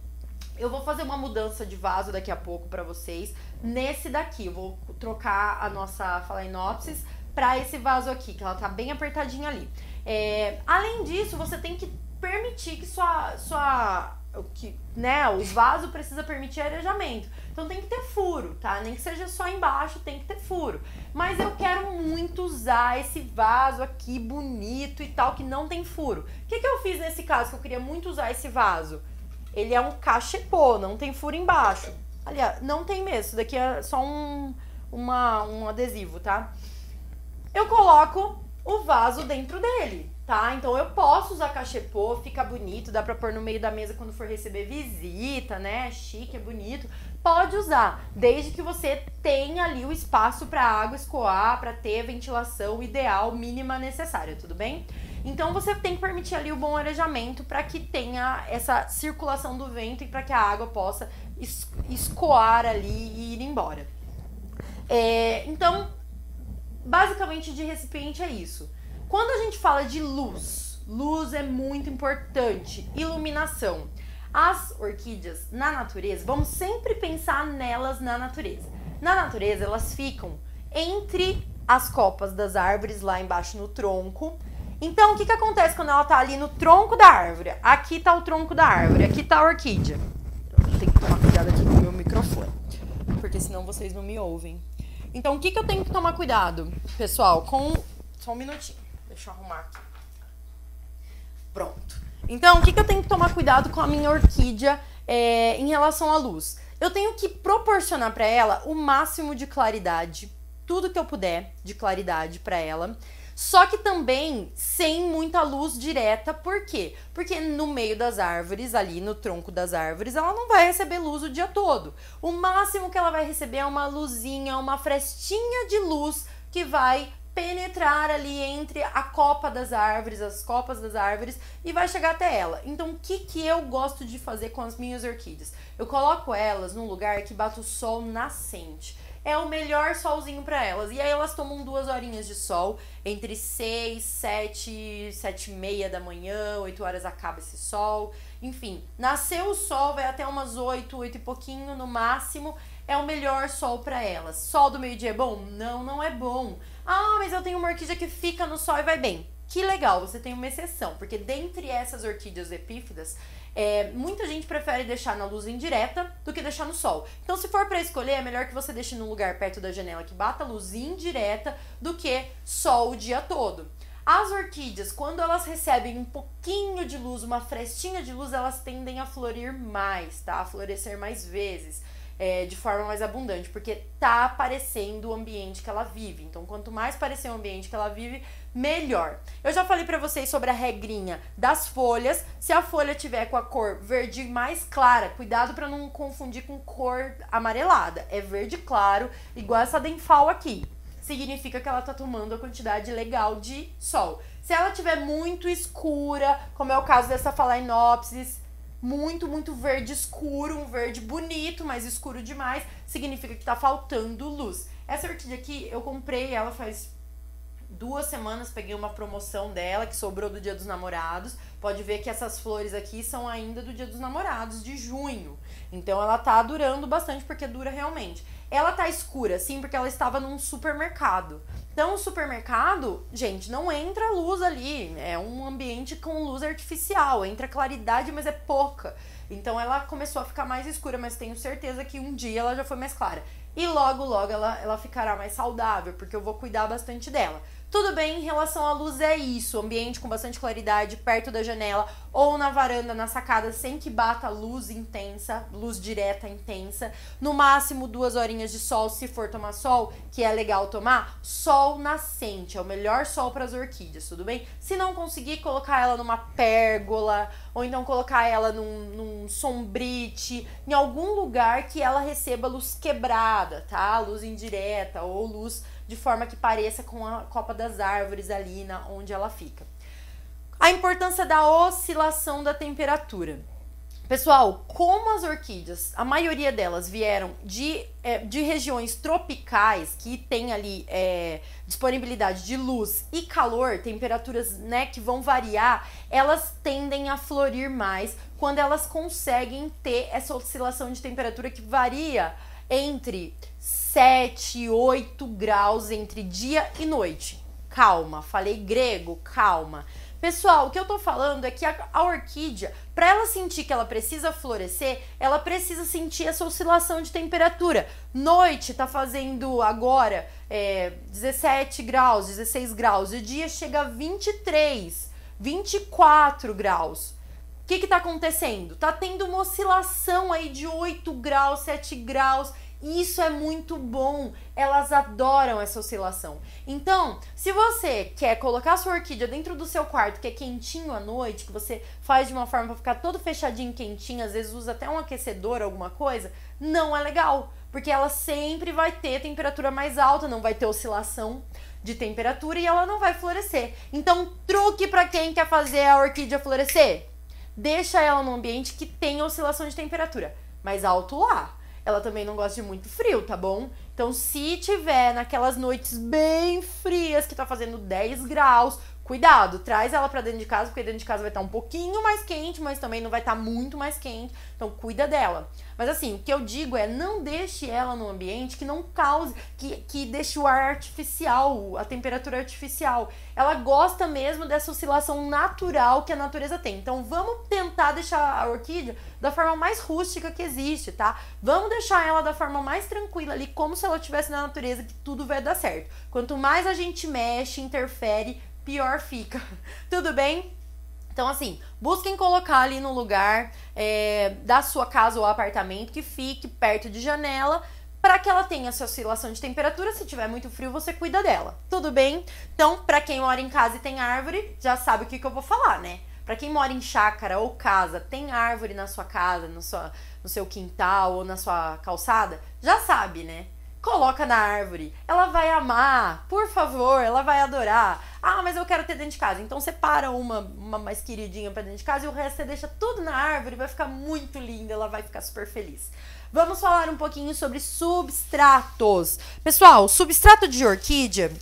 Eu vou fazer uma mudança de vaso daqui a pouco para vocês. Nesse daqui, eu vou trocar a nossa Phalaenopsis para esse vaso aqui, que ela tá bem apertadinha ali. É, além disso, você tem que permitir que sua, sua que, né, o vaso precisa permitir arejamento. Então tem que ter furo, tá? Nem que seja só embaixo, tem que ter furo. Mas eu quero muito usar esse vaso aqui bonito e tal, que não tem furo. O que, que eu fiz nesse caso, que eu queria muito usar esse vaso? Ele é um cachepô, não tem furo embaixo. Aliás, não tem mesmo, isso daqui é só um, uma, um adesivo, tá? Eu coloco o vaso dentro dele tá? Então eu posso usar cachepô, fica bonito, dá pra pôr no meio da mesa quando for receber visita, né? É chique, é bonito. Pode usar, desde que você tenha ali o espaço para água escoar, para ter a ventilação ideal, mínima necessária, tudo bem? Então você tem que permitir ali o bom arejamento para que tenha essa circulação do vento e para que a água possa escoar ali e ir embora. É, então, basicamente de recipiente é isso. Quando a gente fala de luz, luz é muito importante, iluminação. As orquídeas na natureza, vamos sempre pensar nelas na natureza. Na natureza, elas ficam entre as copas das árvores lá embaixo no tronco. Então, o que, que acontece quando ela tá ali no tronco da árvore? Aqui tá o tronco da árvore, aqui tá a orquídea. Tem que tomar cuidado aqui com o meu microfone, porque senão vocês não me ouvem. Então, o que, que eu tenho que tomar cuidado, pessoal? Com. Só um minutinho. Deixa eu arrumar aqui. Pronto. Então, o que, que eu tenho que tomar cuidado com a minha orquídea é, em relação à luz? Eu tenho que proporcionar para ela o máximo de claridade, tudo que eu puder de claridade para ela. Só que também sem muita luz direta, por quê? Porque no meio das árvores, ali no tronco das árvores, ela não vai receber luz o dia todo. O máximo que ela vai receber é uma luzinha, uma frestinha de luz que vai penetrar ali entre a copa das árvores, as copas das árvores e vai chegar até ela. Então, o que, que eu gosto de fazer com as minhas orquídeas? Eu coloco elas num lugar que bate o sol nascente. É o melhor solzinho para elas. E aí elas tomam duas horinhas de sol, entre 6, 7, 7 e meia da manhã, 8 horas acaba esse sol. Enfim, nasceu o sol, vai até umas 8, 8 e pouquinho no máximo. É o melhor sol para elas. Sol do meio-dia é bom? Não, não é bom ah, mas eu tenho uma orquídea que fica no sol e vai bem. Que legal, você tem uma exceção, porque dentre essas orquídeas epífidas, é, muita gente prefere deixar na luz indireta do que deixar no sol. Então, se for para escolher, é melhor que você deixe num lugar perto da janela que bata luz indireta do que sol o dia todo. As orquídeas, quando elas recebem um pouquinho de luz, uma frestinha de luz, elas tendem a florir mais, tá? A florescer mais vezes é, de forma mais abundante, porque tá aparecendo o ambiente que ela vive. Então, quanto mais parecer o ambiente que ela vive, melhor. Eu já falei para vocês sobre a regrinha das folhas. Se a folha tiver com a cor verde mais clara, cuidado para não confundir com cor amarelada. É verde claro, igual essa denfal aqui. Significa que ela tá tomando a quantidade legal de sol. Se ela tiver muito escura, como é o caso dessa Phalaenopsis, muito, muito verde escuro, um verde bonito, mas escuro demais, significa que tá faltando luz. Essa orquídea aqui, eu comprei ela faz duas semanas, peguei uma promoção dela que sobrou do Dia dos Namorados. Pode ver que essas flores aqui são ainda do Dia dos Namorados, de junho. Então ela tá durando bastante porque dura realmente. Ela tá escura, sim, porque ela estava num supermercado. Então, o supermercado, gente, não entra luz ali. É um ambiente com luz artificial. Entra claridade, mas é pouca. Então, ela começou a ficar mais escura, mas tenho certeza que um dia ela já foi mais clara. E logo, logo ela, ela ficará mais saudável, porque eu vou cuidar bastante dela. Tudo bem, em relação à luz é isso, ambiente com bastante claridade, perto da janela ou na varanda, na sacada, sem que bata luz intensa, luz direta intensa. No máximo duas horinhas de sol, se for tomar sol, que é legal tomar, sol nascente, é o melhor sol para as orquídeas, tudo bem? Se não conseguir, colocar ela numa pérgola, ou então colocar ela num, num sombrite, em algum lugar que ela receba luz quebrada, tá? Luz indireta ou luz de forma que pareça com a copa das árvores ali na onde ela fica. A importância da oscilação da temperatura. Pessoal, como as orquídeas, a maioria delas vieram de, é, de regiões tropicais que tem ali é, disponibilidade de luz e calor, temperaturas né, que vão variar, elas tendem a florir mais quando elas conseguem ter essa oscilação de temperatura que varia entre 7 8 graus entre dia e noite. Calma, falei grego, calma. Pessoal, o que eu tô falando é que a, a orquídea, para ela sentir que ela precisa florescer, ela precisa sentir essa oscilação de temperatura. Noite tá fazendo agora é, 17 graus, 16 graus, e dia chega a 23, 24 graus. O que que tá acontecendo? Tá tendo uma oscilação aí de 8 graus, 7 graus isso é muito bom. Elas adoram essa oscilação. Então, se você quer colocar sua orquídea dentro do seu quarto, que é quentinho à noite, que você faz de uma forma para ficar todo fechadinho, quentinho, às vezes usa até um aquecedor, alguma coisa, não é legal, porque ela sempre vai ter temperatura mais alta, não vai ter oscilação de temperatura e ela não vai florescer. Então, truque para quem quer fazer a orquídea florescer: deixa ela num ambiente que tem oscilação de temperatura, mais alto lá ela também não gosta de muito frio, tá bom? Então, se tiver naquelas noites bem frias, que tá fazendo 10 graus, cuidado, traz ela para dentro de casa, porque dentro de casa vai estar tá um pouquinho mais quente, mas também não vai estar tá muito mais quente. Então, cuida dela. Mas assim, o que eu digo é não deixe ela num ambiente que não cause, que, que deixe o ar artificial, a temperatura artificial. Ela gosta mesmo dessa oscilação natural que a natureza tem. Então vamos tentar deixar a orquídea da forma mais rústica que existe, tá? Vamos deixar ela da forma mais tranquila ali, como se ela estivesse na natureza, que tudo vai dar certo. Quanto mais a gente mexe, interfere, pior fica. Tudo bem? Então, assim, busquem colocar ali no lugar é, da sua casa ou apartamento que fique perto de janela para que ela tenha essa oscilação de temperatura. Se tiver muito frio, você cuida dela. Tudo bem? Então, para quem mora em casa e tem árvore, já sabe o que, que eu vou falar, né? Para quem mora em chácara ou casa, tem árvore na sua casa, no, sua, no seu quintal ou na sua calçada, já sabe, né? Coloca na árvore. Ela vai amar, por favor, ela vai adorar. Ah, mas eu quero ter dentro de casa. Então separa uma, uma mais queridinha para dentro de casa e o resto você deixa tudo na árvore, vai ficar muito linda, ela vai ficar super feliz. Vamos falar um pouquinho sobre substratos. Pessoal, substrato de orquídea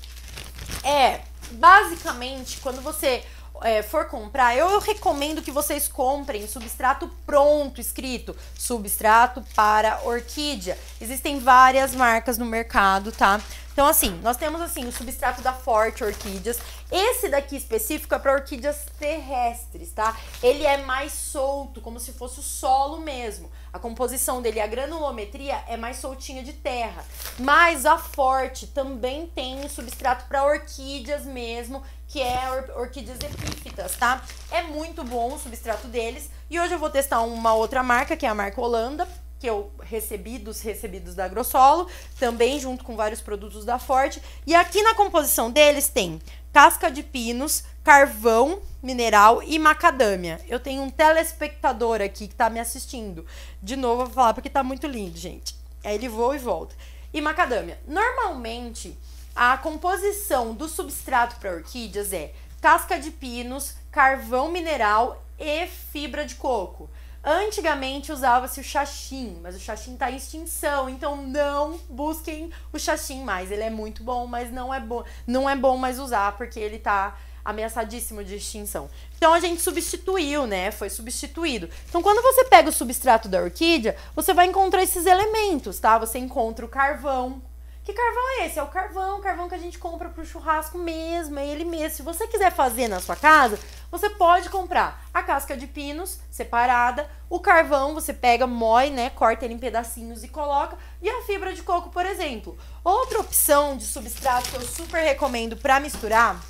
é basicamente quando você é, for comprar, eu, recomendo que vocês comprem substrato pronto, escrito substrato para orquídea. Existem várias marcas no mercado, tá? Então, assim, nós temos assim o substrato da Forte Orquídeas. Esse daqui específico é para orquídeas terrestres, tá? Ele é mais solto, como se fosse o solo mesmo. A composição dele, a granulometria é mais soltinha de terra. Mas a Forte também tem substrato para orquídeas mesmo, que é or orquídeas epífitas, tá? É muito bom o substrato deles. E hoje eu vou testar uma outra marca, que é a marca Holanda, que eu recebi dos recebidos da Grossolo, também junto com vários produtos da Forte. E aqui na composição deles tem casca de pinos, carvão mineral e macadâmia. Eu tenho um telespectador aqui que tá me assistindo. De novo, vou falar porque tá muito lindo, gente. Aí ele voa e volta. E macadâmia. Normalmente, a composição do substrato para orquídeas é casca de pinos, carvão mineral e fibra de coco. Antigamente usava-se o xaxim, mas o xaxim está em extinção, então não busquem o xaxim mais. Ele é muito bom, mas não é bom, não é bom mais usar porque ele está ameaçadíssimo de extinção. Então a gente substituiu, né? Foi substituído. Então quando você pega o substrato da orquídea, você vai encontrar esses elementos, tá? Você encontra o carvão, que carvão é esse? É o carvão, o carvão que a gente compra pro churrasco mesmo, é ele mesmo. Se você quiser fazer na sua casa, você pode comprar a casca de pinos separada, o carvão você pega, moe, né, corta ele em pedacinhos e coloca, e a fibra de coco, por exemplo. Outra opção de substrato que eu super recomendo para misturar,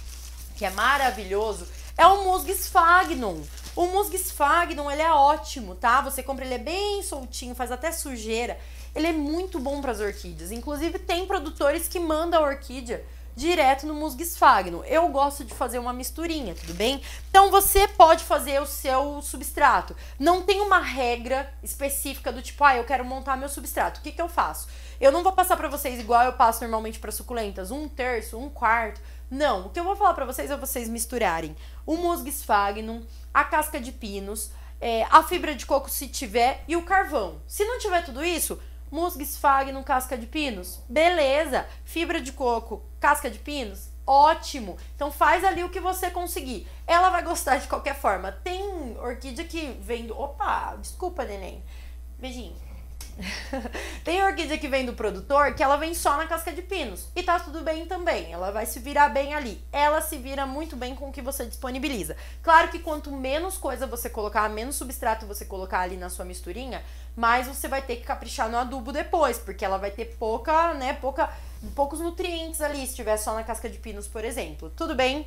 que é maravilhoso, é o musgo sphagnum. O musgo sphagnum, ele é ótimo, tá? Você compra ele é bem soltinho, faz até sujeira ele é muito bom para as orquídeas. Inclusive, tem produtores que mandam a orquídea direto no musgo esfagno. Eu gosto de fazer uma misturinha, tudo bem? Então você pode fazer o seu substrato. Não tem uma regra específica do tipo, ah, eu quero montar meu substrato. O que, que eu faço? Eu não vou passar para vocês igual eu passo normalmente para suculentas, um terço, um quarto. Não, o que eu vou falar para vocês é vocês misturarem o musgo esfagno, a casca de pinos, é, a fibra de coco se tiver e o carvão. Se não tiver tudo isso, musgo esfagno, casca de pinos, beleza. Fibra de coco, casca de pinos, ótimo. Então faz ali o que você conseguir. Ela vai gostar de qualquer forma. Tem orquídea que vem do. Opa, desculpa, neném. Beijinho. Tem orquídea que vem do produtor que ela vem só na casca de pinos. E tá tudo bem também. Ela vai se virar bem ali. Ela se vira muito bem com o que você disponibiliza. Claro que quanto menos coisa você colocar, menos substrato você colocar ali na sua misturinha, mais você vai ter que caprichar no adubo depois, porque ela vai ter pouca, né, pouca, poucos nutrientes ali, se estiver só na casca de pinos, por exemplo. Tudo bem?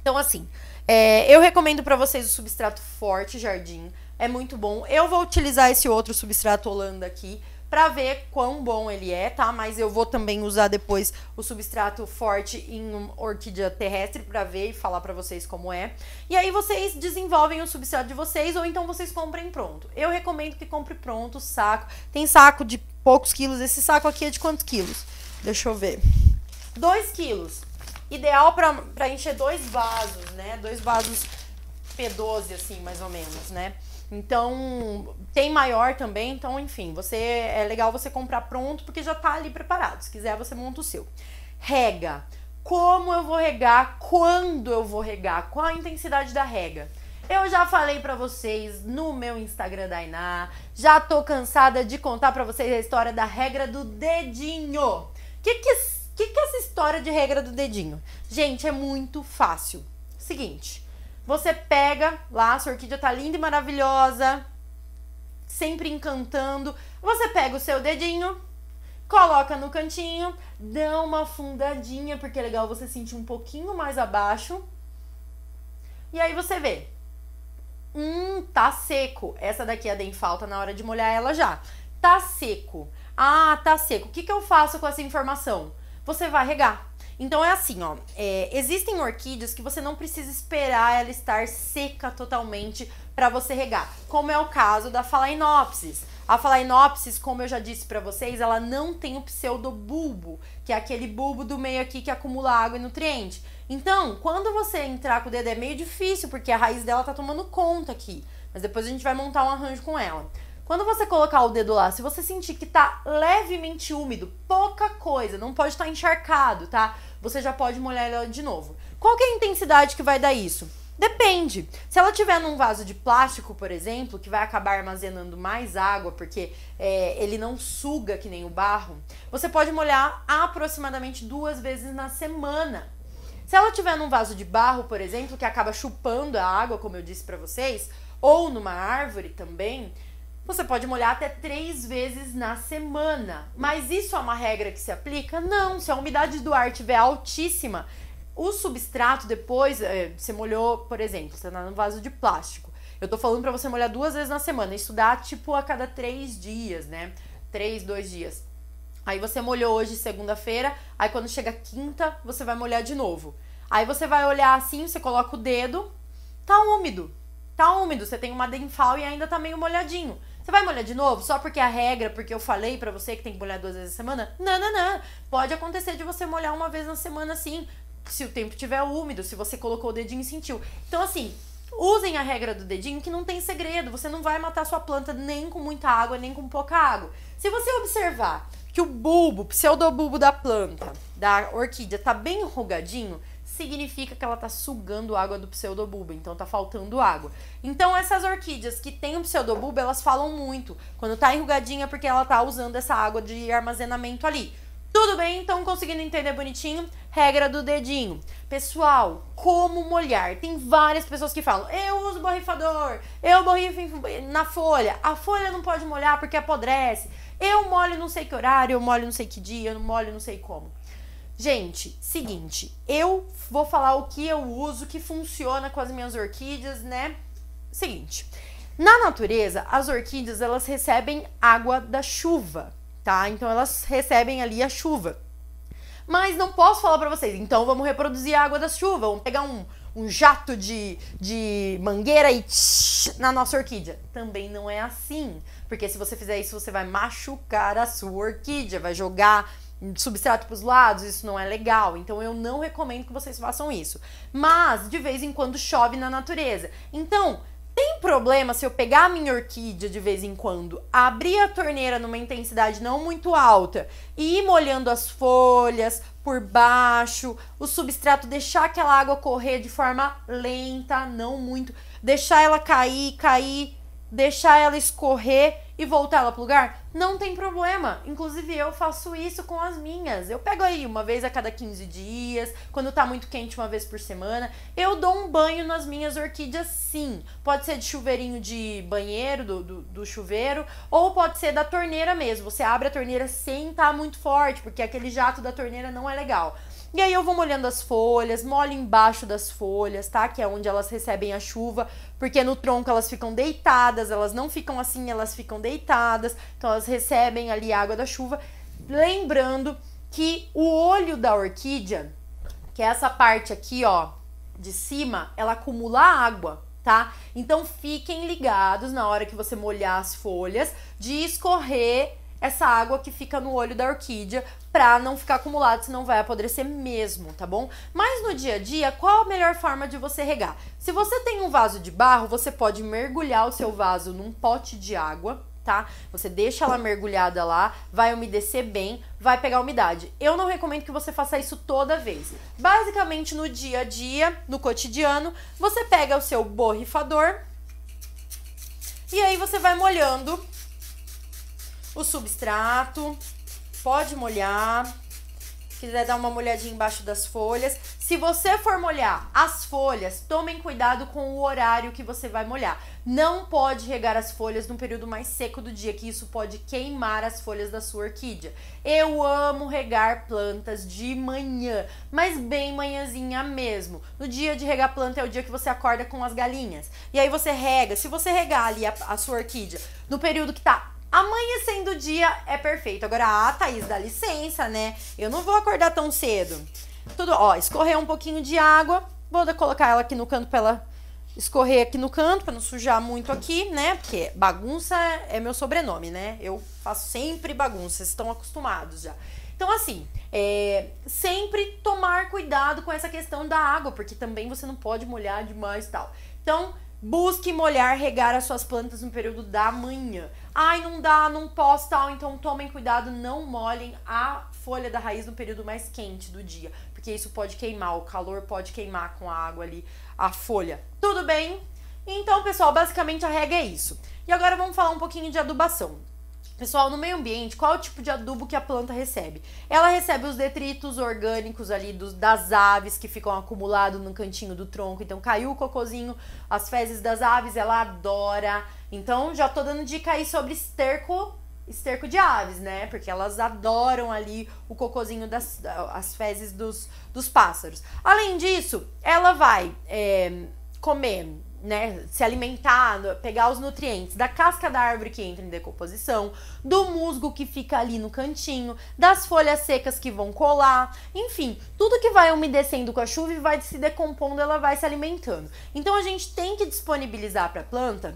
Então, assim, é, eu recomendo para vocês o substrato forte jardim é muito bom. Eu vou utilizar esse outro substrato Holanda aqui para ver quão bom ele é, tá? Mas eu vou também usar depois o substrato forte em orquídea terrestre para ver e falar para vocês como é. E aí vocês desenvolvem o substrato de vocês ou então vocês comprem pronto. Eu recomendo que compre pronto, saco. Tem saco de poucos quilos. Esse saco aqui é de quantos quilos? Deixa eu ver. 2 quilos. Ideal para encher dois vasos, né? Dois vasos P12, assim, mais ou menos, né? Então, tem maior também, então, enfim, você é legal você comprar pronto porque já tá ali preparado. Se quiser, você monta o seu. Rega. Como eu vou regar? Quando eu vou regar? Qual a intensidade da rega? Eu já falei para vocês no meu Instagram da Iná, já tô cansada de contar para vocês a história da regra do dedinho. Que que, que que é essa história de regra do dedinho? Gente, é muito fácil. Seguinte, você pega lá, sua orquídea tá linda e maravilhosa, sempre encantando. Você pega o seu dedinho, coloca no cantinho, dá uma fundadinha, porque é legal você sentir um pouquinho mais abaixo. E aí você vê. Hum, tá seco. Essa daqui é a falta na hora de molhar ela já. Tá seco. Ah, tá seco. O que, que eu faço com essa informação? Você vai regar. Então é assim, ó. É, existem orquídeas que você não precisa esperar ela estar seca totalmente para você regar, como é o caso da Phalaenopsis. A Phalaenopsis, como eu já disse para vocês, ela não tem o pseudobulbo, que é aquele bulbo do meio aqui que acumula água e nutriente. Então, quando você entrar com o dedo é meio difícil, porque a raiz dela tá tomando conta aqui. Mas depois a gente vai montar um arranjo com ela. Quando você colocar o dedo lá, se você sentir que tá levemente úmido, pouca coisa, não pode estar tá encharcado, tá? Você já pode molhar ela de novo. Qual é a intensidade que vai dar isso? Depende. Se ela tiver num vaso de plástico, por exemplo, que vai acabar armazenando mais água, porque é, ele não suga que nem o barro, você pode molhar aproximadamente duas vezes na semana. Se ela tiver num vaso de barro, por exemplo, que acaba chupando a água, como eu disse para vocês, ou numa árvore também, você pode molhar até três vezes na semana. Mas isso é uma regra que se aplica? Não. Se a umidade do ar estiver altíssima, o substrato depois, é, você molhou, por exemplo, você tá no vaso de plástico. Eu tô falando para você molhar duas vezes na semana. Isso dá tipo a cada três dias, né? Três, dois dias. Aí você molhou hoje, segunda-feira. Aí quando chega quinta, você vai molhar de novo. Aí você vai olhar assim, você coloca o dedo, tá úmido. Tá úmido, você tem uma denfal e ainda tá meio molhadinho. Você vai molhar de novo só porque é a regra, porque eu falei para você que tem que molhar duas vezes na semana? Não, não, não. Pode acontecer de você molhar uma vez na semana sim, se o tempo estiver úmido, se você colocou o dedinho e sentiu. Então, assim, usem a regra do dedinho que não tem segredo. Você não vai matar sua planta nem com muita água, nem com pouca água. Se você observar que o bulbo, pseudobulbo da planta, da orquídea, tá bem enrugadinho, significa que ela está sugando água do pseudobulbo, então está faltando água. Então essas orquídeas que têm o pseudobulbo, elas falam muito. Quando está enrugadinha porque ela está usando essa água de armazenamento ali. Tudo bem? Então conseguindo entender bonitinho? Regra do dedinho. Pessoal, como molhar? Tem várias pessoas que falam: "Eu uso borrifador, eu borrifo na folha. A folha não pode molhar porque apodrece. Eu molho não sei que horário, eu molho não sei que dia, eu molho não sei como". Gente, seguinte, eu vou falar o que eu uso, que funciona com as minhas orquídeas, né? Seguinte, na natureza, as orquídeas elas recebem água da chuva, tá? Então elas recebem ali a chuva. Mas não posso falar para vocês, então vamos reproduzir a água da chuva, vamos pegar um, um jato de, de mangueira e tsh, na nossa orquídea. Também não é assim, porque se você fizer isso, você vai machucar a sua orquídea, vai jogar substrato para os lados, isso não é legal. Então eu não recomendo que vocês façam isso. Mas de vez em quando chove na natureza. Então, Tem problema se eu pegar a minha orquídea de vez em quando, abrir a torneira numa intensidade não muito alta e ir molhando as folhas por baixo, o substrato, deixar aquela água correr de forma lenta, não muito, deixar ela cair, cair, deixar ela escorrer e voltar ela pro lugar? Não tem problema. Inclusive, eu faço isso com as minhas. Eu pego aí uma vez a cada 15 dias, quando tá muito quente, uma vez por semana. Eu dou um banho nas minhas orquídeas, sim. Pode ser de chuveirinho de banheiro, do, do, do chuveiro, ou pode ser da torneira mesmo. Você abre a torneira sem estar tá muito forte, porque aquele jato da torneira não é legal. E aí eu vou molhando as folhas, molho embaixo das folhas, tá? Que é onde elas recebem a chuva, porque no tronco elas ficam deitadas, elas não ficam assim, elas ficam deitadas, então elas recebem ali a água da chuva. Lembrando que o olho da orquídea, que é essa parte aqui, ó, de cima, ela acumula água, tá? Então fiquem ligados na hora que você molhar as folhas de escorrer essa água que fica no olho da orquídea para não ficar acumulado, senão vai apodrecer mesmo, tá bom? Mas no dia a dia, qual a melhor forma de você regar? Se você tem um vaso de barro, você pode mergulhar o seu vaso num pote de água, tá? Você deixa ela mergulhada lá, vai umedecer bem, vai pegar umidade. Eu não recomendo que você faça isso toda vez. Basicamente, no dia a dia, no cotidiano, você pega o seu borrifador e aí você vai molhando o substrato, pode molhar. Se quiser dar uma molhadinha embaixo das folhas. Se você for molhar as folhas, tomem cuidado com o horário que você vai molhar. Não pode regar as folhas no período mais seco do dia, que isso pode queimar as folhas da sua orquídea. Eu amo regar plantas de manhã, mas bem manhãzinha mesmo. No dia de regar planta é o dia que você acorda com as galinhas. E aí você rega. Se você regar ali a, a sua orquídea no período que tá Amanhecendo o dia é perfeito. Agora, ah, Thaís, dá licença, né? Eu não vou acordar tão cedo. Tudo, ó, escorrer um pouquinho de água. Vou colocar ela aqui no canto pra ela escorrer aqui no canto, pra não sujar muito aqui, né? Porque bagunça é meu sobrenome, né? Eu faço sempre bagunça, vocês estão acostumados já. Então, assim, é, sempre tomar cuidado com essa questão da água, porque também você não pode molhar demais e tal. Então, busque molhar, regar as suas plantas no período da manhã. Ai, não dá, não posso tal. Então tomem cuidado, não molhem a folha da raiz no período mais quente do dia, porque isso pode queimar, o calor pode queimar com a água ali a folha. Tudo bem? Então, pessoal, basicamente a regra é isso. E agora vamos falar um pouquinho de adubação. Pessoal, no meio ambiente, qual é o tipo de adubo que a planta recebe? Ela recebe os detritos orgânicos ali dos, das aves que ficam acumulados no cantinho do tronco. Então, caiu o cocozinho, as fezes das aves, ela adora. Então, já tô dando dica aí sobre esterco, esterco de aves, né? Porque elas adoram ali o cocozinho das as fezes dos, dos pássaros. Além disso, ela vai é, comer né, se alimentar, pegar os nutrientes da casca da árvore que entra em decomposição, do musgo que fica ali no cantinho, das folhas secas que vão colar, enfim, tudo que vai umedecendo com a chuva e vai se decompondo, ela vai se alimentando. Então a gente tem que disponibilizar para a planta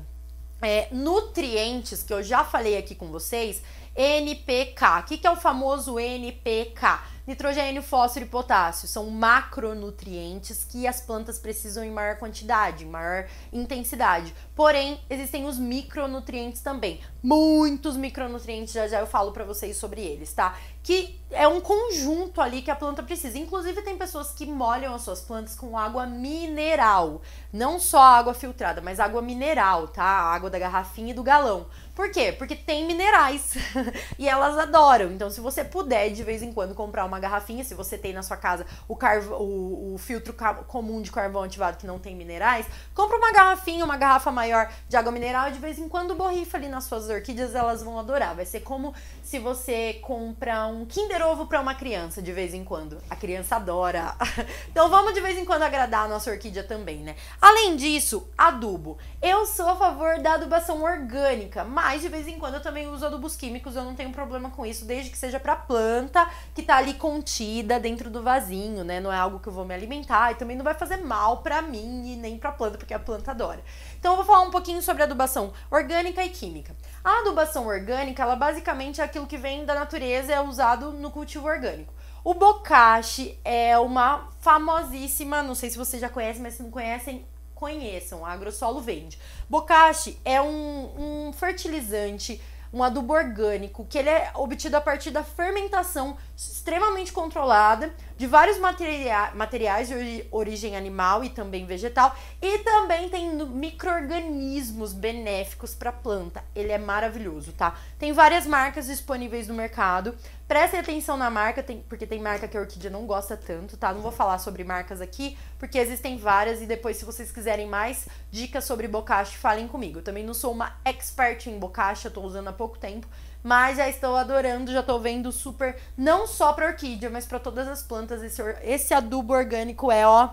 é, nutrientes que eu já falei aqui com vocês, NPK. O que, que é o famoso NPK? Nitrogênio, fósforo e potássio são macronutrientes que as plantas precisam em maior quantidade, em maior intensidade. Porém, existem os micronutrientes também. Muitos micronutrientes, já já eu falo para vocês sobre eles, tá? Que é um conjunto ali que a planta precisa. Inclusive, tem pessoas que molham as suas plantas com água mineral. Não só água filtrada, mas água mineral, tá? A água da garrafinha e do galão. Por quê? Porque tem minerais e elas adoram. Então, se você puder de vez em quando comprar uma garrafinha, se você tem na sua casa o, o, o filtro comum de carvão ativado que não tem minerais, compra uma garrafinha, uma garrafa maior de água mineral e de vez em quando borrifa ali nas suas orquídeas, elas vão adorar. Vai ser como se você compra um Kinder Ovo para uma criança de vez em quando. A criança adora. então, vamos de vez em quando agradar a nossa orquídea também, né? Além disso, adubo. Eu sou a favor da adubação orgânica, mas de vez em quando eu também uso adubos químicos, eu não tenho problema com isso, desde que seja pra planta que tá ali contida dentro do vasinho, né? Não é algo que eu vou me alimentar e também não vai fazer mal pra mim e nem pra planta, porque a planta adora. Então eu vou falar um pouquinho sobre adubação orgânica e química. A adubação orgânica, ela basicamente é aquilo que vem da natureza é usado no cultivo orgânico. O bocashi é uma famosíssima, não sei se vocês já conhecem, mas se não conhecem, conheçam, a Agrosolo vende. Bocashi é um, um fertilizante um adubo orgânico, que ele é obtido a partir da fermentação extremamente controlada de vários materia materiais de origem animal e também vegetal, e também tem micro-organismos benéficos para a planta. Ele é maravilhoso, tá? Tem várias marcas disponíveis no mercado. Prestem atenção na marca, tem, porque tem marca que a orquídea não gosta tanto, tá? Não vou falar sobre marcas aqui, porque existem várias e depois, se vocês quiserem mais dicas sobre bocache, falem comigo. Eu também não sou uma expert em bocache, eu tô usando há pouco tempo, mas já estou adorando, já estou vendo super, não só para orquídea, mas para todas as plantas. Esse, esse adubo orgânico é, ó,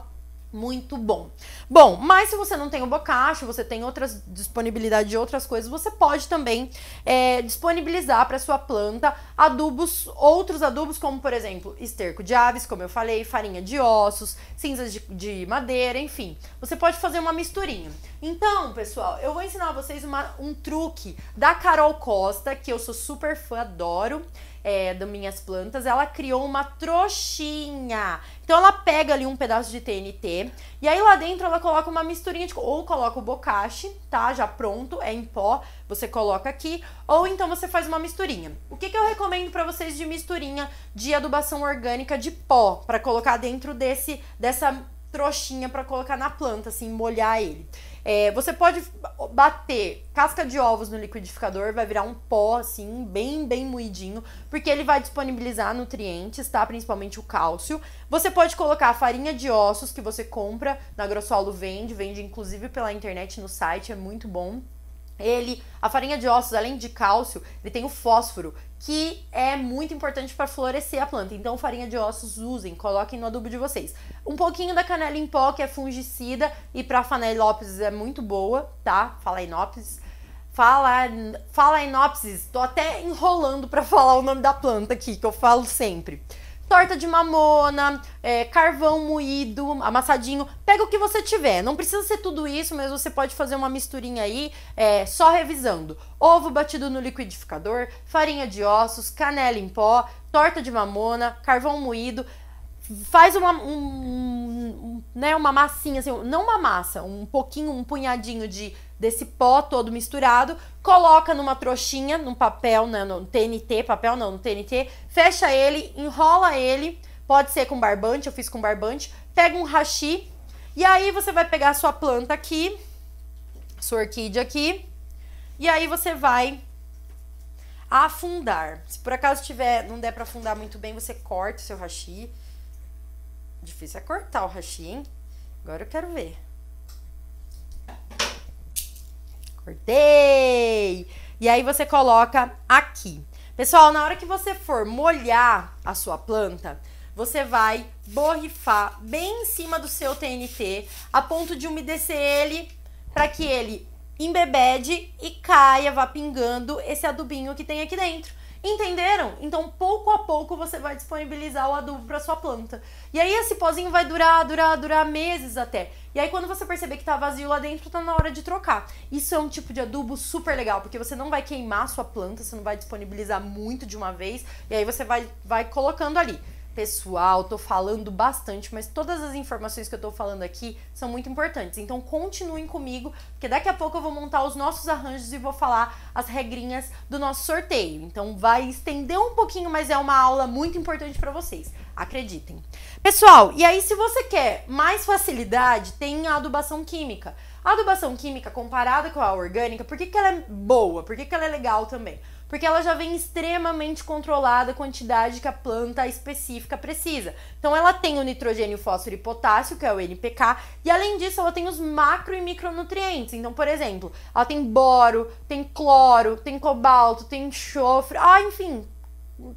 muito bom. Bom, mas se você não tem o bocache, você tem outras disponibilidade de outras coisas, você pode também é, disponibilizar para sua planta adubos, outros adubos, como por exemplo, esterco de aves, como eu falei, farinha de ossos, cinzas de, de madeira, enfim. Você pode fazer uma misturinha. Então, pessoal, eu vou ensinar vocês uma, um truque da Carol Costa, que eu sou super fã, adoro é, das minhas plantas, ela criou uma trouxinha. Então ela pega ali um pedaço de TNT e aí lá dentro ela coloca uma misturinha de ou coloca o bocache, tá? Já pronto, é em pó, você coloca aqui, ou então você faz uma misturinha. O que, que eu recomendo para vocês de misturinha de adubação orgânica de pó para colocar dentro desse dessa trouxinha para colocar na planta, assim, molhar ele. É, você pode bater casca de ovos no liquidificador, vai virar um pó, assim, bem, bem moidinho, porque ele vai disponibilizar nutrientes, tá? Principalmente o cálcio. Você pode colocar a farinha de ossos que você compra na Grossolo Vende, vende inclusive pela internet no site, é muito bom. Ele, a farinha de ossos, além de cálcio, ele tem o fósforo, que é muito importante para florescer a planta. Então, farinha de ossos usem, coloquem no adubo de vocês. Um pouquinho da canela em pó, que é fungicida e para fanelópsis é muito boa, tá? Fala inópsis. Fala, inópsis. Tô até enrolando para falar o nome da planta aqui, que eu falo sempre torta de mamona, é, carvão moído, amassadinho. Pega o que você tiver. Não precisa ser tudo isso, mas você pode fazer uma misturinha aí, é, só revisando. Ovo batido no liquidificador, farinha de ossos, canela em pó, torta de mamona, carvão moído. Faz uma, um, um, né, uma massinha, assim, não uma massa, um pouquinho, um punhadinho de desse pó todo misturado, coloca numa trouxinha, num papel, né, no TNT, papel não, no TNT, fecha ele, enrola ele, pode ser com barbante, eu fiz com barbante, pega um hashi, e aí você vai pegar a sua planta aqui, sua orquídea aqui, e aí você vai afundar. Se por acaso tiver, não der para afundar muito bem, você corta o seu hashi. Difícil é cortar o hashi, hein? Agora eu quero ver. Cortei! E aí você coloca aqui. Pessoal, na hora que você for molhar a sua planta, você vai borrifar bem em cima do seu TNT, a ponto de umedecer ele para que ele embebede e caia, vá pingando esse adubinho que tem aqui dentro. Entenderam? Então, pouco a pouco você vai disponibilizar o adubo para sua planta. E aí esse pozinho vai durar, durar, durar meses até. E aí quando você perceber que tá vazio lá dentro, tá na hora de trocar. Isso é um tipo de adubo super legal, porque você não vai queimar sua planta, você não vai disponibilizar muito de uma vez, e aí você vai vai colocando ali pessoal, tô falando bastante, mas todas as informações que eu tô falando aqui são muito importantes. Então continuem comigo, porque daqui a pouco eu vou montar os nossos arranjos e vou falar as regrinhas do nosso sorteio. Então vai estender um pouquinho, mas é uma aula muito importante para vocês. Acreditem. Pessoal, e aí se você quer mais facilidade, tem a adubação química. A adubação química comparada com a orgânica, por que, que ela é boa? Por que, que ela é legal também? Porque ela já vem extremamente controlada a quantidade que a planta específica precisa. Então ela tem o nitrogênio, fósforo e potássio, que é o NPK, e além disso ela tem os macro e micronutrientes. Então, por exemplo, ela tem boro, tem cloro, tem cobalto, tem enxofre, ah, enfim,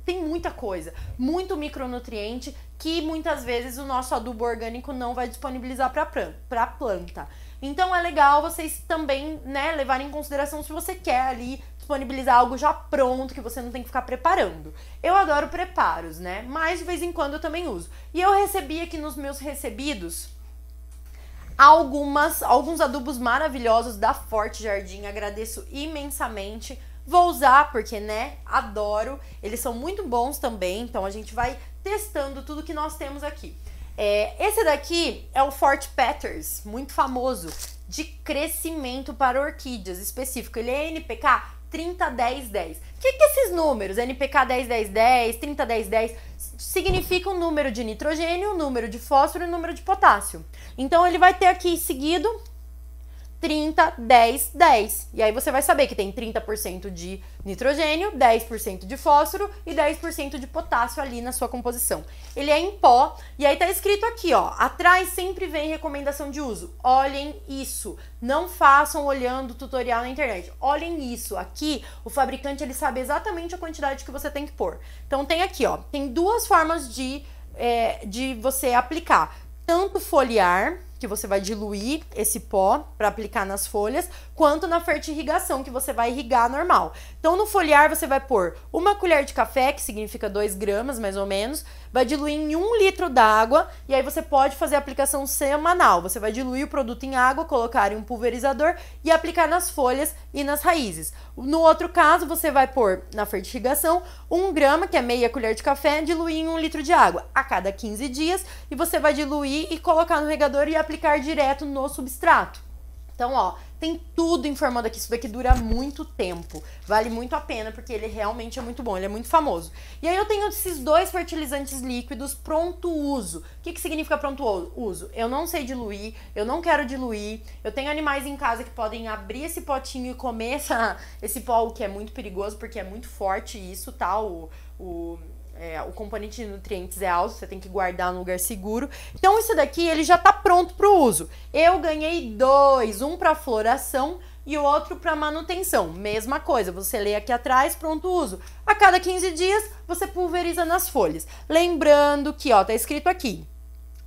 tem muita coisa, muito micronutriente que muitas vezes o nosso adubo orgânico não vai disponibilizar para a planta. Então é legal vocês também, né, levarem em consideração se você quer ali disponibilizar algo já pronto que você não tem que ficar preparando. Eu adoro preparos, né? Mas de vez em quando eu também uso. E eu recebi aqui nos meus recebidos algumas alguns adubos maravilhosos da Forte Jardim. Agradeço imensamente. Vou usar porque, né, adoro. Eles são muito bons também, então a gente vai testando tudo que nós temos aqui. É, esse daqui é o Fort Peters, muito famoso, de crescimento para orquídeas específico. Ele é NPK 30, 10, 10. O que, que esses números, NPK 10, 10, 10, 30, 10, 10, significam um número de nitrogênio, um número de fósforo e um número de potássio. Então ele vai ter aqui seguido 30, 10, 10. E aí você vai saber que tem 30% de nitrogênio, 10% de fósforo e 10% de potássio ali na sua composição. Ele é em pó e aí tá escrito aqui, ó, atrás sempre vem recomendação de uso. Olhem isso. Não façam olhando o tutorial na internet. Olhem isso. Aqui o fabricante ele sabe exatamente a quantidade que você tem que pôr. Então tem aqui, ó, tem duas formas de é, de você aplicar. Tanto foliar, que você vai diluir esse pó para aplicar nas folhas, quanto na fertirrigação, que você vai irrigar normal. Então, no foliar, você vai pôr uma colher de café, que significa 2 gramas mais ou menos, vai diluir em um litro d'água, e aí você pode fazer a aplicação semanal. Você vai diluir o produto em água, colocar em um pulverizador e aplicar nas folhas e nas raízes. No outro caso, você vai pôr na fertirrigação um grama, que é meia colher de café, diluir em um litro de água a cada 15 dias, e você vai diluir e colocar no regador e aplicar direto no substrato. Então, ó, tem tudo informando aqui. Isso daqui dura muito tempo. Vale muito a pena, porque ele realmente é muito bom, ele é muito famoso. E aí eu tenho esses dois fertilizantes líquidos pronto uso. O que, que significa pronto uso? Eu não sei diluir, eu não quero diluir. Eu tenho animais em casa que podem abrir esse potinho e comer essa, esse pó, o que é muito perigoso, porque é muito forte isso, tá? O, o é, o componente de nutrientes é alto, você tem que guardar no lugar seguro. Então, isso daqui ele já está pronto para o uso. Eu ganhei dois, um para floração e o outro para manutenção. Mesma coisa, você lê aqui atrás, pronto uso. A cada 15 dias, você pulveriza nas folhas. Lembrando que, ó, tá escrito aqui,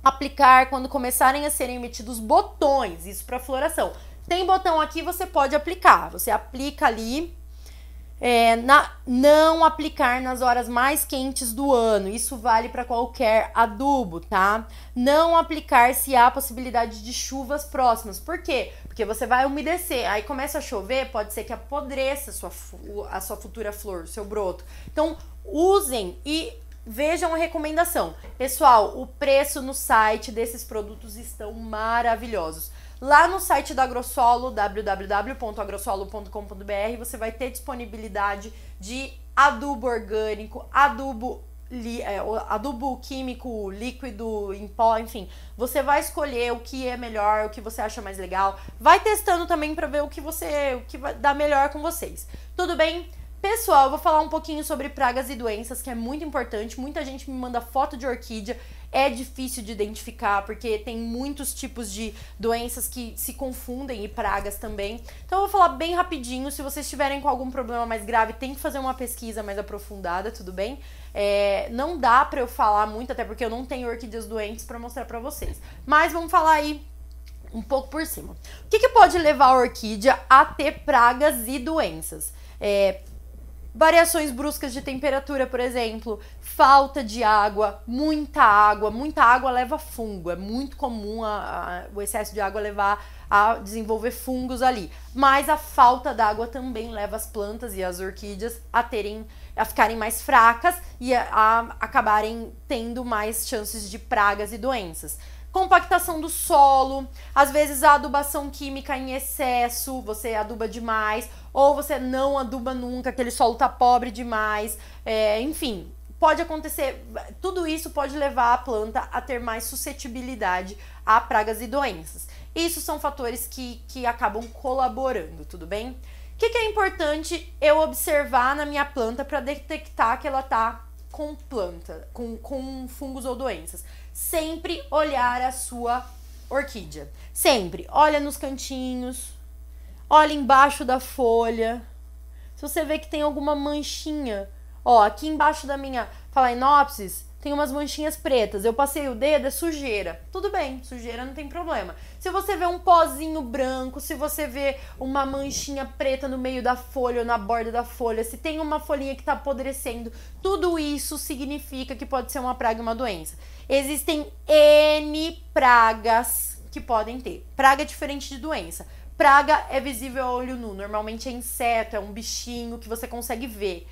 aplicar quando começarem a serem emitidos botões, isso para floração. Tem botão aqui, você pode aplicar. Você aplica ali é, na, não aplicar nas horas mais quentes do ano. Isso vale para qualquer adubo, tá? Não aplicar se há possibilidade de chuvas próximas. Por quê? Porque você vai umedecer. Aí começa a chover, pode ser que apodreça a sua, a sua futura flor, seu broto. Então, usem e Vejam a recomendação. Pessoal, o preço no site desses produtos estão maravilhosos. Lá no site da Agrossolo, www.agrossolo.com.br, você vai ter disponibilidade de adubo orgânico, adubo é, adubo químico, líquido, em pó, enfim. Você vai escolher o que é melhor, o que você acha mais legal. Vai testando também para ver o que você, o que vai dar melhor com vocês. Tudo bem? Pessoal, eu vou falar um pouquinho sobre pragas e doenças, que é muito importante. Muita gente me manda foto de orquídea é difícil de identificar porque tem muitos tipos de doenças que se confundem e pragas também. Então eu vou falar bem rapidinho. Se vocês estiverem com algum problema mais grave, tem que fazer uma pesquisa mais aprofundada, tudo bem? É, não dá para eu falar muito, até porque eu não tenho orquídeas doentes para mostrar para vocês. Mas vamos falar aí um pouco por cima. O que, que pode levar a orquídea a ter pragas e doenças? É, Variações bruscas de temperatura, por exemplo, falta de água, muita água. Muita água leva fungo. É muito comum a, a, o excesso de água levar a desenvolver fungos ali. Mas a falta d'água também leva as plantas e as orquídeas a terem a ficarem mais fracas e a, a acabarem tendo mais chances de pragas e doenças compactação do solo, às vezes a adubação química em excesso, você aduba demais, ou você não aduba nunca, aquele solo tá pobre demais, é, enfim, pode acontecer, tudo isso pode levar a planta a ter mais suscetibilidade a pragas e doenças. Isso são fatores que, que acabam colaborando, tudo bem? O que, que é importante eu observar na minha planta para detectar que ela tá com planta, com, com fungos ou doenças? Sempre olhar a sua orquídea. Sempre. Olha nos cantinhos, olha embaixo da folha. Se você vê que tem alguma manchinha, ó, aqui embaixo da minha Phalaenopsis tem umas manchinhas pretas. Eu passei o dedo, é sujeira. Tudo bem, sujeira não tem problema. Se você vê um pozinho branco, se você vê uma manchinha preta no meio da folha ou na borda da folha, se tem uma folhinha que está apodrecendo, tudo isso significa que pode ser uma praga e uma doença. Existem N pragas que podem ter. Praga é diferente de doença. Praga é visível a olho nu, normalmente é inseto, é um bichinho que você consegue ver.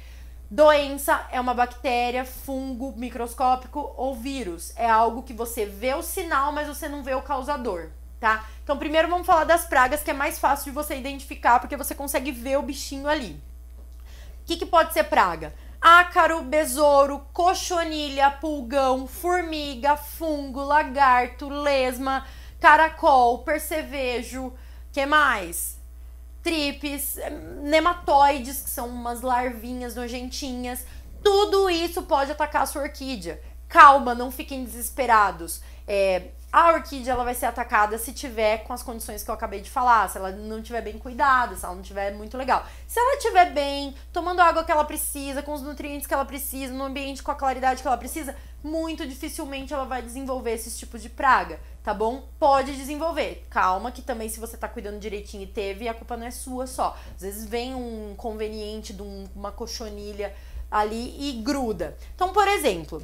Doença é uma bactéria, fungo microscópico ou vírus. É algo que você vê o sinal, mas você não vê o causador, tá? Então, primeiro vamos falar das pragas, que é mais fácil de você identificar, porque você consegue ver o bichinho ali. O que, que pode ser praga? Ácaro, besouro, cochonilha, pulgão, formiga, fungo, lagarto, lesma, caracol, percevejo, que mais? Tripes, nematóides, que são umas larvinhas nojentinhas. Tudo isso pode atacar a sua orquídea. Calma, não fiquem desesperados. É, a orquídea ela vai ser atacada se tiver com as condições que eu acabei de falar, se ela não tiver bem cuidada, se ela não tiver muito legal. Se ela tiver bem, tomando a água que ela precisa, com os nutrientes que ela precisa, no ambiente com a claridade que ela precisa, muito dificilmente ela vai desenvolver esses tipos de praga, tá bom? Pode desenvolver. Calma que também se você tá cuidando direitinho e teve, a culpa não é sua só. Às vezes vem um conveniente de um, uma cochonilha ali e gruda. Então, por exemplo,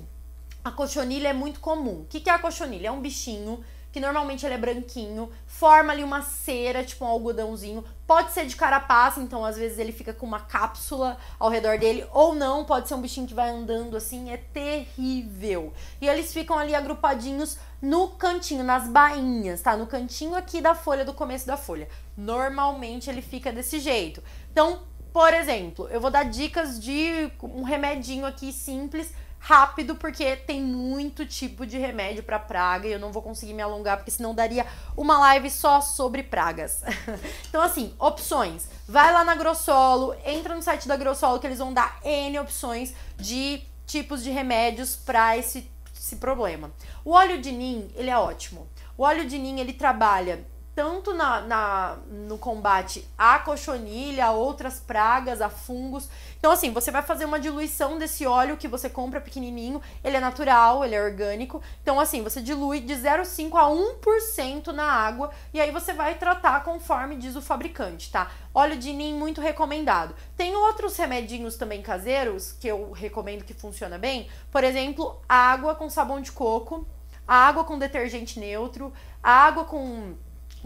a cochonilha é muito comum. O que é a cochonilha? É um bichinho que normalmente ele é branquinho, forma ali uma cera, tipo um algodãozinho. Pode ser de carapaça, então às vezes ele fica com uma cápsula ao redor dele, ou não, pode ser um bichinho que vai andando assim, é terrível. E eles ficam ali agrupadinhos no cantinho, nas bainhas, tá? No cantinho aqui da folha, do começo da folha. Normalmente ele fica desse jeito. Então, por exemplo, eu vou dar dicas de um remedinho aqui simples rápido, porque tem muito tipo de remédio para praga e eu não vou conseguir me alongar, porque senão daria uma live só sobre pragas. então, assim, opções. Vai lá na Grossolo, entra no site da Grossolo que eles vão dar N opções de tipos de remédios para esse, esse problema. O óleo de nim, ele é ótimo. O óleo de nim, ele trabalha tanto na, na, no combate à cochonilha, a outras pragas, a fungos. Então, assim, você vai fazer uma diluição desse óleo que você compra pequenininho. Ele é natural, ele é orgânico. Então, assim, você dilui de 0,5 a 1% na água e aí você vai tratar conforme diz o fabricante, tá? Óleo de nim muito recomendado. Tem outros remedinhos também caseiros que eu recomendo que funciona bem. Por exemplo, água com sabão de coco, água com detergente neutro, água com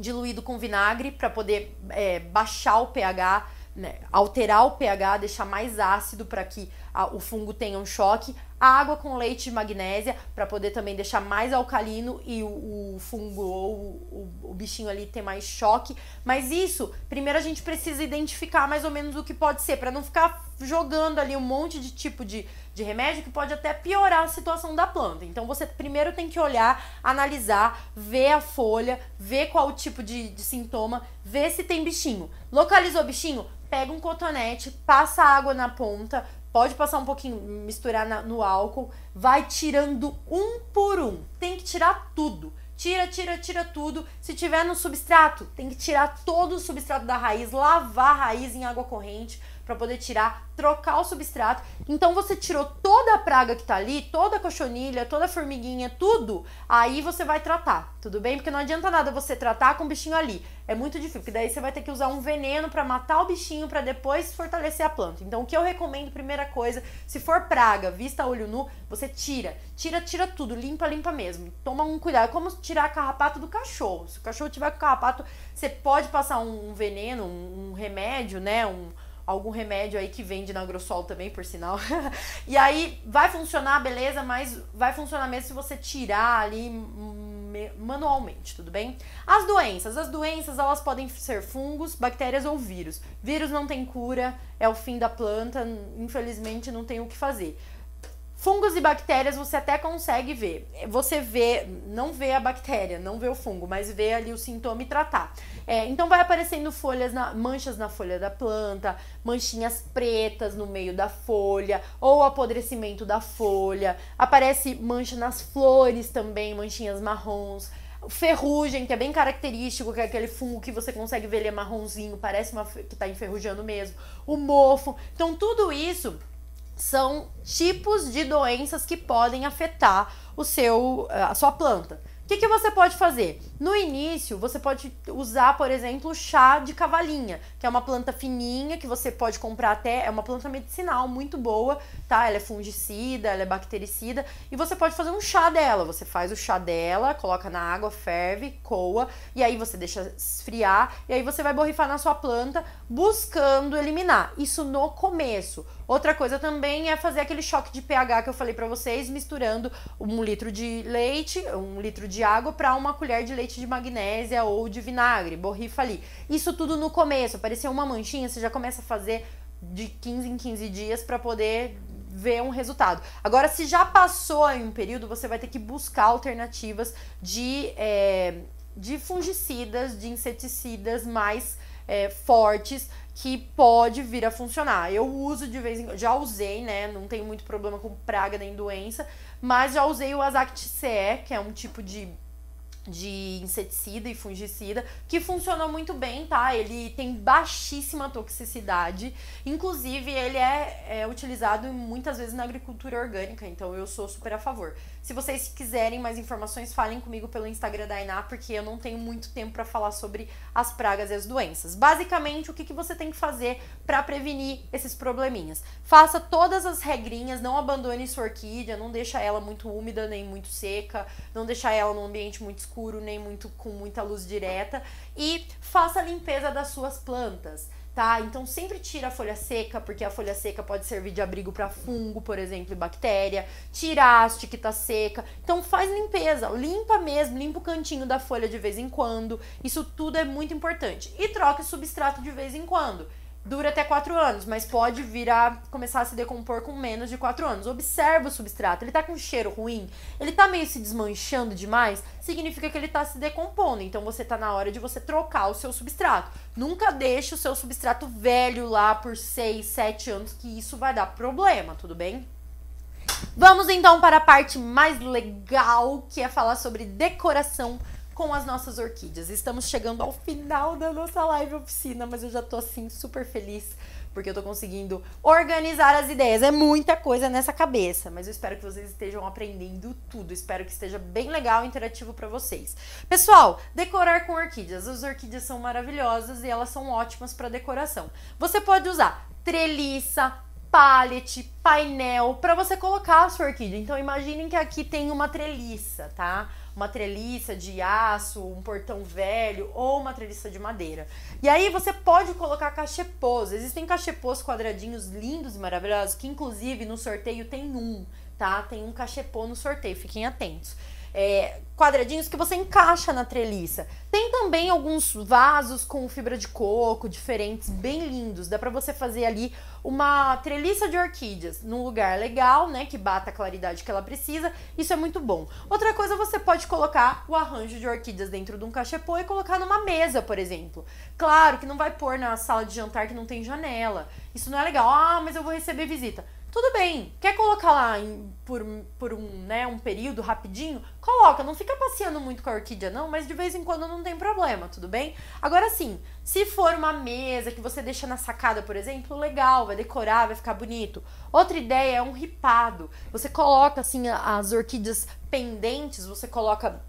diluído com vinagre para poder é, baixar o pH, né, alterar o pH, deixar mais ácido para que a, o fungo tenha um choque. Água com leite de magnésia para poder também deixar mais alcalino e o, o fungo ou o, o, bichinho ali ter mais choque. Mas isso, primeiro a gente precisa identificar mais ou menos o que pode ser, para não ficar jogando ali um monte de tipo de, de remédio que pode até piorar a situação da planta. Então você primeiro tem que olhar, analisar, ver a folha, ver qual o tipo de, de sintoma, ver se tem bichinho. Localizou bichinho? Pega um cotonete, passa água na ponta, pode passar um pouquinho, misturar na, no álcool, vai tirando um por um. Tem que tirar tudo. Tira, tira, tira tudo. Se tiver no substrato, tem que tirar todo o substrato da raiz, lavar a raiz em água corrente para poder tirar, trocar o substrato. Então você tirou toda a praga que tá ali, toda a cochonilha, toda a formiguinha, tudo, aí você vai tratar, tudo bem? Porque não adianta nada você tratar com o bichinho ali. É muito difícil, porque daí você vai ter que usar um veneno para matar o bichinho para depois fortalecer a planta. Então o que eu recomendo, primeira coisa, se for praga, vista olho nu, você tira, tira, tira tudo, limpa, limpa mesmo. Toma um cuidado, é como tirar a carrapato do cachorro. Se o cachorro tiver com carrapato, você pode passar um veneno, um, um remédio, né, um algum remédio aí que vende na Grossol também, por sinal. e aí vai funcionar, beleza, mas vai funcionar mesmo se você tirar ali manualmente, tudo bem? As doenças, as doenças elas podem ser fungos, bactérias ou vírus. Vírus não tem cura, é o fim da planta, infelizmente não tem o que fazer. Fungos e bactérias você até consegue ver. Você vê, não vê a bactéria, não vê o fungo, mas vê ali o sintoma e tratar. É, então vai aparecendo folhas, na, manchas na folha da planta, manchinhas pretas no meio da folha, ou apodrecimento da folha. Aparece mancha nas flores também, manchinhas marrons. Ferrugem, que é bem característico, que é aquele fungo que você consegue ver ele é marronzinho, parece uma, que está enferrujando mesmo. O mofo. Então tudo isso são tipos de doenças que podem afetar o seu, a sua planta. Que, que você pode fazer? No início, você pode usar, por exemplo, chá de cavalinha, que é uma planta fininha que você pode comprar até. É uma planta medicinal muito boa, tá? Ela é fungicida, ela é bactericida. E você pode fazer um chá dela. Você faz o chá dela, coloca na água, ferve, coa, e aí você deixa esfriar, e aí você vai borrifar na sua planta, buscando eliminar. Isso no começo. Outra coisa também é fazer aquele choque de pH que eu falei para vocês, misturando um litro de leite, um litro de água para uma colher de leite de magnésia ou de vinagre, borrifa ali. Isso tudo no começo, apareceu uma manchinha, você já começa a fazer de 15 em 15 dias para poder ver um resultado. Agora, se já passou em um período, você vai ter que buscar alternativas de, é, de fungicidas, de inseticidas mais é, fortes que pode vir a funcionar. Eu uso de vez em quando, já usei, né? Não tenho muito problema com praga nem doença, mas já usei o Azact CE, que é um tipo de de inseticida e fungicida, que funciona muito bem, tá? Ele tem baixíssima toxicidade, inclusive ele é, é, utilizado muitas vezes na agricultura orgânica, então eu sou super a favor. Se vocês quiserem mais informações, falem comigo pelo Instagram da Iná, porque eu não tenho muito tempo para falar sobre as pragas e as doenças. Basicamente, o que, que você tem que fazer para prevenir esses probleminhas? Faça todas as regrinhas, não abandone sua orquídea, não deixa ela muito úmida nem muito seca, não deixa ela num ambiente muito escuro nem muito com muita luz direta e faça a limpeza das suas plantas tá? Então sempre tira a folha seca, porque a folha seca pode servir de abrigo para fungo, por exemplo, e bactéria. Tira a haste que tá seca. Então faz limpeza, limpa mesmo, limpa o cantinho da folha de vez em quando. Isso tudo é muito importante. E troca o substrato de vez em quando dura até 4 anos, mas pode vir a começar a se decompor com menos de 4 anos. Observa o substrato, ele tá com cheiro ruim, ele tá meio se desmanchando demais, significa que ele tá se decompondo. Então você tá na hora de você trocar o seu substrato. Nunca deixe o seu substrato velho lá por 6, 7 anos, que isso vai dar problema, tudo bem? Vamos então para a parte mais legal, que é falar sobre decoração com as nossas orquídeas. Estamos chegando ao final da nossa live oficina, mas eu já tô assim super feliz porque eu tô conseguindo organizar as ideias. É muita coisa nessa cabeça, mas eu espero que vocês estejam aprendendo tudo. Espero que esteja bem legal e interativo para vocês. Pessoal, decorar com orquídeas. As orquídeas são maravilhosas e elas são ótimas para decoração. Você pode usar treliça, pallet, painel para você colocar a sua orquídea. Então imaginem que aqui tem uma treliça, tá? Uma treliça de aço, um portão velho ou uma treliça de madeira. E aí você pode colocar cachepôs. Existem cachepôs quadradinhos lindos e maravilhosos, que inclusive no sorteio tem um, tá? Tem um cachepô no sorteio, fiquem atentos é, quadradinhos que você encaixa na treliça. Tem também alguns vasos com fibra de coco diferentes, bem lindos. Dá para você fazer ali uma treliça de orquídeas num lugar legal, né, que bata a claridade que ela precisa. Isso é muito bom. Outra coisa, você pode colocar o arranjo de orquídeas dentro de um cachepô e colocar numa mesa, por exemplo. Claro que não vai pôr na sala de jantar que não tem janela. Isso não é legal. Ah, mas eu vou receber visita. Tudo bem, quer colocar lá em, por, por um, né, um período rapidinho? Coloca, não fica passeando muito com a orquídea não, mas de vez em quando não tem problema, tudo bem? Agora sim, se for uma mesa que você deixa na sacada, por exemplo, legal, vai decorar, vai ficar bonito. Outra ideia é um ripado. Você coloca assim as orquídeas pendentes, você coloca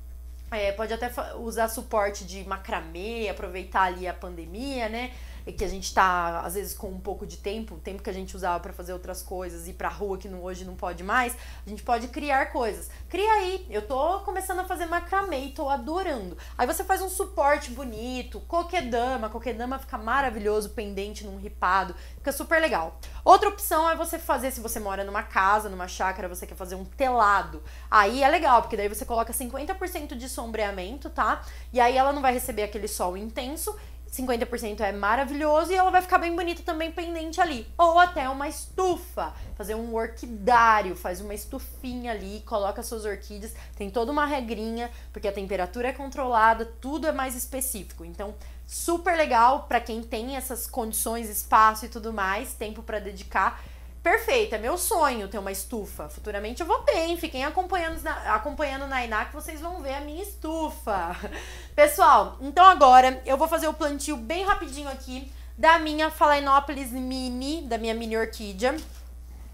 é, pode até usar suporte de macramê, aproveitar ali a pandemia, né? E que a gente tá, às vezes, com um pouco de tempo, tempo que a gente usava para fazer outras coisas, ir pra rua que não, hoje não pode mais, a gente pode criar coisas. Cria aí, eu tô começando a fazer macramê e tô adorando. Aí você faz um suporte bonito, coquedama, coquedama fica maravilhoso, pendente num ripado, fica super legal. Outra opção é você fazer, se você mora numa casa, numa chácara, você quer fazer um telado. Aí é legal, porque daí você coloca 50% de sombreamento, tá? E aí ela não vai receber aquele sol intenso 50% é maravilhoso e ela vai ficar bem bonita também pendente ali. Ou até uma estufa, fazer um orquidário, faz uma estufinha ali, coloca suas orquídeas, tem toda uma regrinha, porque a temperatura é controlada, tudo é mais específico. Então, super legal para quem tem essas condições, espaço e tudo mais, tempo para dedicar. Perfeito, é meu sonho ter uma estufa. Futuramente eu vou ter, hein? Fiquem acompanhando na, acompanhando na que vocês vão ver a minha estufa. Pessoal, então agora eu vou fazer o plantio bem rapidinho aqui da minha Phalaenopsis mini, da minha mini orquídea,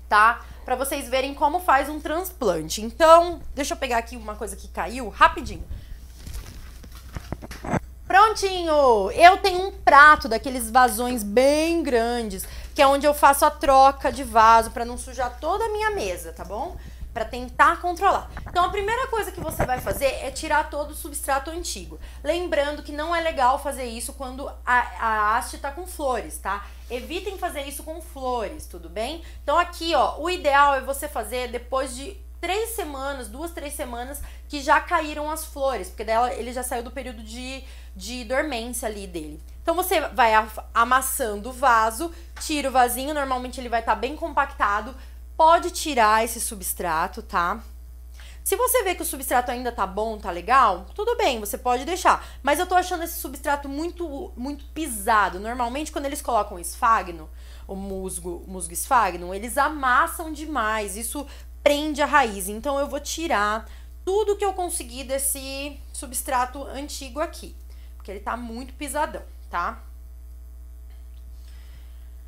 tá? para vocês verem como faz um transplante. Então, deixa eu pegar aqui uma coisa que caiu rapidinho. Prontinho! Eu tenho um prato daqueles vasões bem grandes, que é onde eu faço a troca de vaso para não sujar toda a minha mesa, tá bom? para tentar controlar. Então a primeira coisa que você vai fazer é tirar todo o substrato antigo. Lembrando que não é legal fazer isso quando a, a haste está com flores, tá? Evitem fazer isso com flores, tudo bem? Então aqui, ó, o ideal é você fazer depois de três semanas, duas, três semanas, que já caíram as flores, porque dela ele já saiu do período de, de dormência ali dele. Então você vai amassando o vaso, tira o vasinho, normalmente ele vai estar tá bem compactado, pode tirar esse substrato, tá? Se você vê que o substrato ainda tá bom, tá legal, tudo bem, você pode deixar. Mas eu tô achando esse substrato muito muito pisado. Normalmente quando eles colocam esfagno, o musgo, musgo esfagno, eles amassam demais. Isso prende a raiz. Então eu vou tirar tudo que eu conseguir desse substrato antigo aqui, porque ele tá muito pisadão, tá?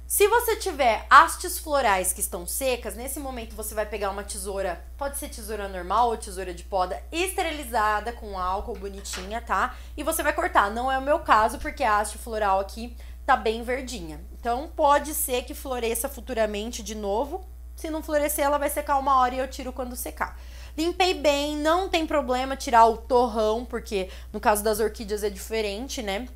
Se você tiver hastes florais que estão secas, nesse momento você vai pegar uma tesoura, pode ser tesoura normal ou tesoura de poda, esterilizada com álcool, bonitinha, tá? E você vai cortar. Não é o meu caso, porque a haste floral aqui tá bem verdinha. Então pode ser que floresça futuramente de novo. Se não florescer, ela vai secar uma hora e eu tiro quando secar. Limpei bem, não tem problema tirar o torrão, porque no caso das orquídeas é diferente, né?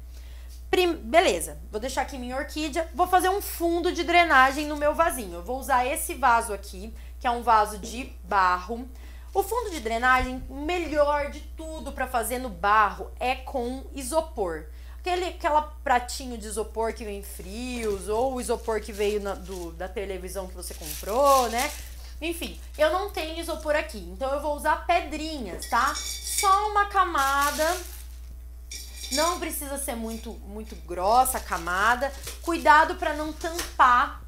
Prim... Beleza, vou deixar aqui minha orquídea. Vou fazer um fundo de drenagem no meu vasinho. Eu vou usar esse vaso aqui, que é um vaso de barro. O fundo de drenagem, melhor de tudo para fazer no barro é com isopor. Aquele aquela pratinho de isopor que vem frios, ou o isopor que veio na, do, da televisão que você comprou, né? Enfim, eu não tenho isopor aqui, então eu vou usar pedrinhas, tá? Só uma camada não precisa ser muito, muito grossa a camada. Cuidado para não tampar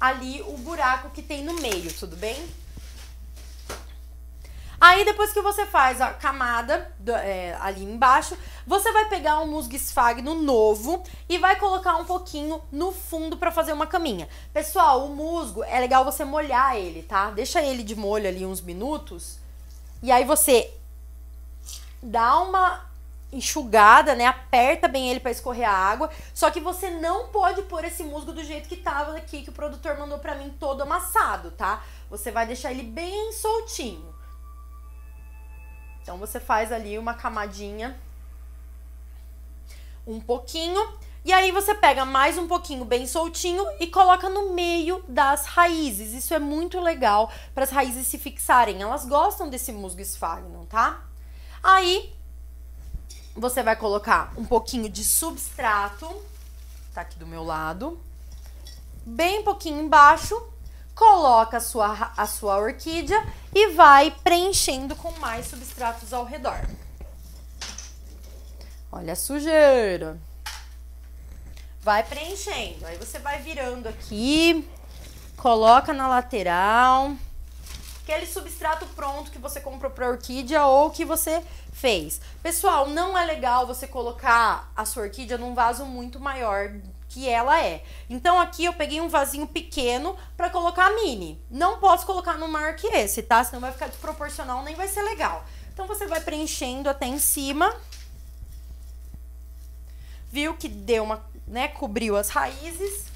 ali o buraco que tem no meio, tudo bem? Aí depois que você faz a camada é, ali embaixo, você vai pegar um musgo esfagno novo e vai colocar um pouquinho no fundo para fazer uma caminha. Pessoal, o musgo é legal você molhar ele, tá? Deixa ele de molho ali uns minutos e aí você dá uma enxugada, né? Aperta bem ele para escorrer a água. Só que você não pode pôr esse musgo do jeito que tava aqui, que o produtor mandou para mim todo amassado, tá? Você vai deixar ele bem soltinho. Então você faz ali uma camadinha, um pouquinho, e aí você pega mais um pouquinho bem soltinho e coloca no meio das raízes. Isso é muito legal para as raízes se fixarem. Elas gostam desse musgo esfagno, tá? Aí você vai colocar um pouquinho de substrato, tá aqui do meu lado, bem pouquinho embaixo, coloca a sua, a sua orquídea e vai preenchendo com mais substratos ao redor. Olha a sujeira. Vai preenchendo. Aí você vai virando aqui, coloca na lateral. Aquele substrato pronto que você comprou para orquídea ou que você fez. Pessoal, não é legal você colocar a sua orquídea num vaso muito maior que ela é. Então aqui eu peguei um vasinho pequeno para colocar mini. Não posso colocar no maior que esse, tá? Senão vai ficar desproporcional, nem vai ser legal. Então você vai preenchendo até em cima. Viu que deu uma, né, cobriu as raízes.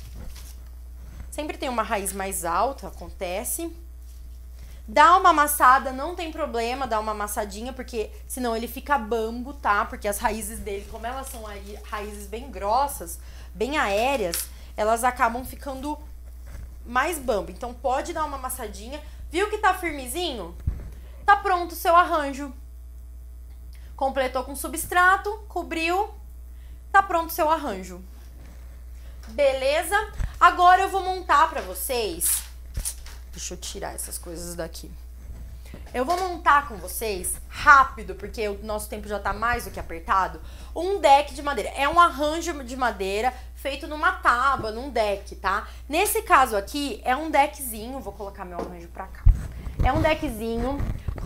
Sempre tem uma raiz mais alta, acontece. Dá uma amassada, não tem problema dar uma amassadinha, porque senão ele fica bambo, tá? Porque as raízes dele, como elas são aí, raízes bem grossas, bem aéreas, elas acabam ficando mais bambo. Então pode dar uma amassadinha. Viu que tá firmezinho? Tá pronto o seu arranjo. Completou com substrato, cobriu, tá pronto o seu arranjo. Beleza? Agora eu vou montar para vocês Deixa eu tirar essas coisas daqui. Eu vou montar com vocês rápido, porque o nosso tempo já tá mais do que apertado, um deck de madeira. É um arranjo de madeira feito numa tábua, num deck, tá? Nesse caso aqui, é um deckzinho, vou colocar meu arranjo pra cá. É um deckzinho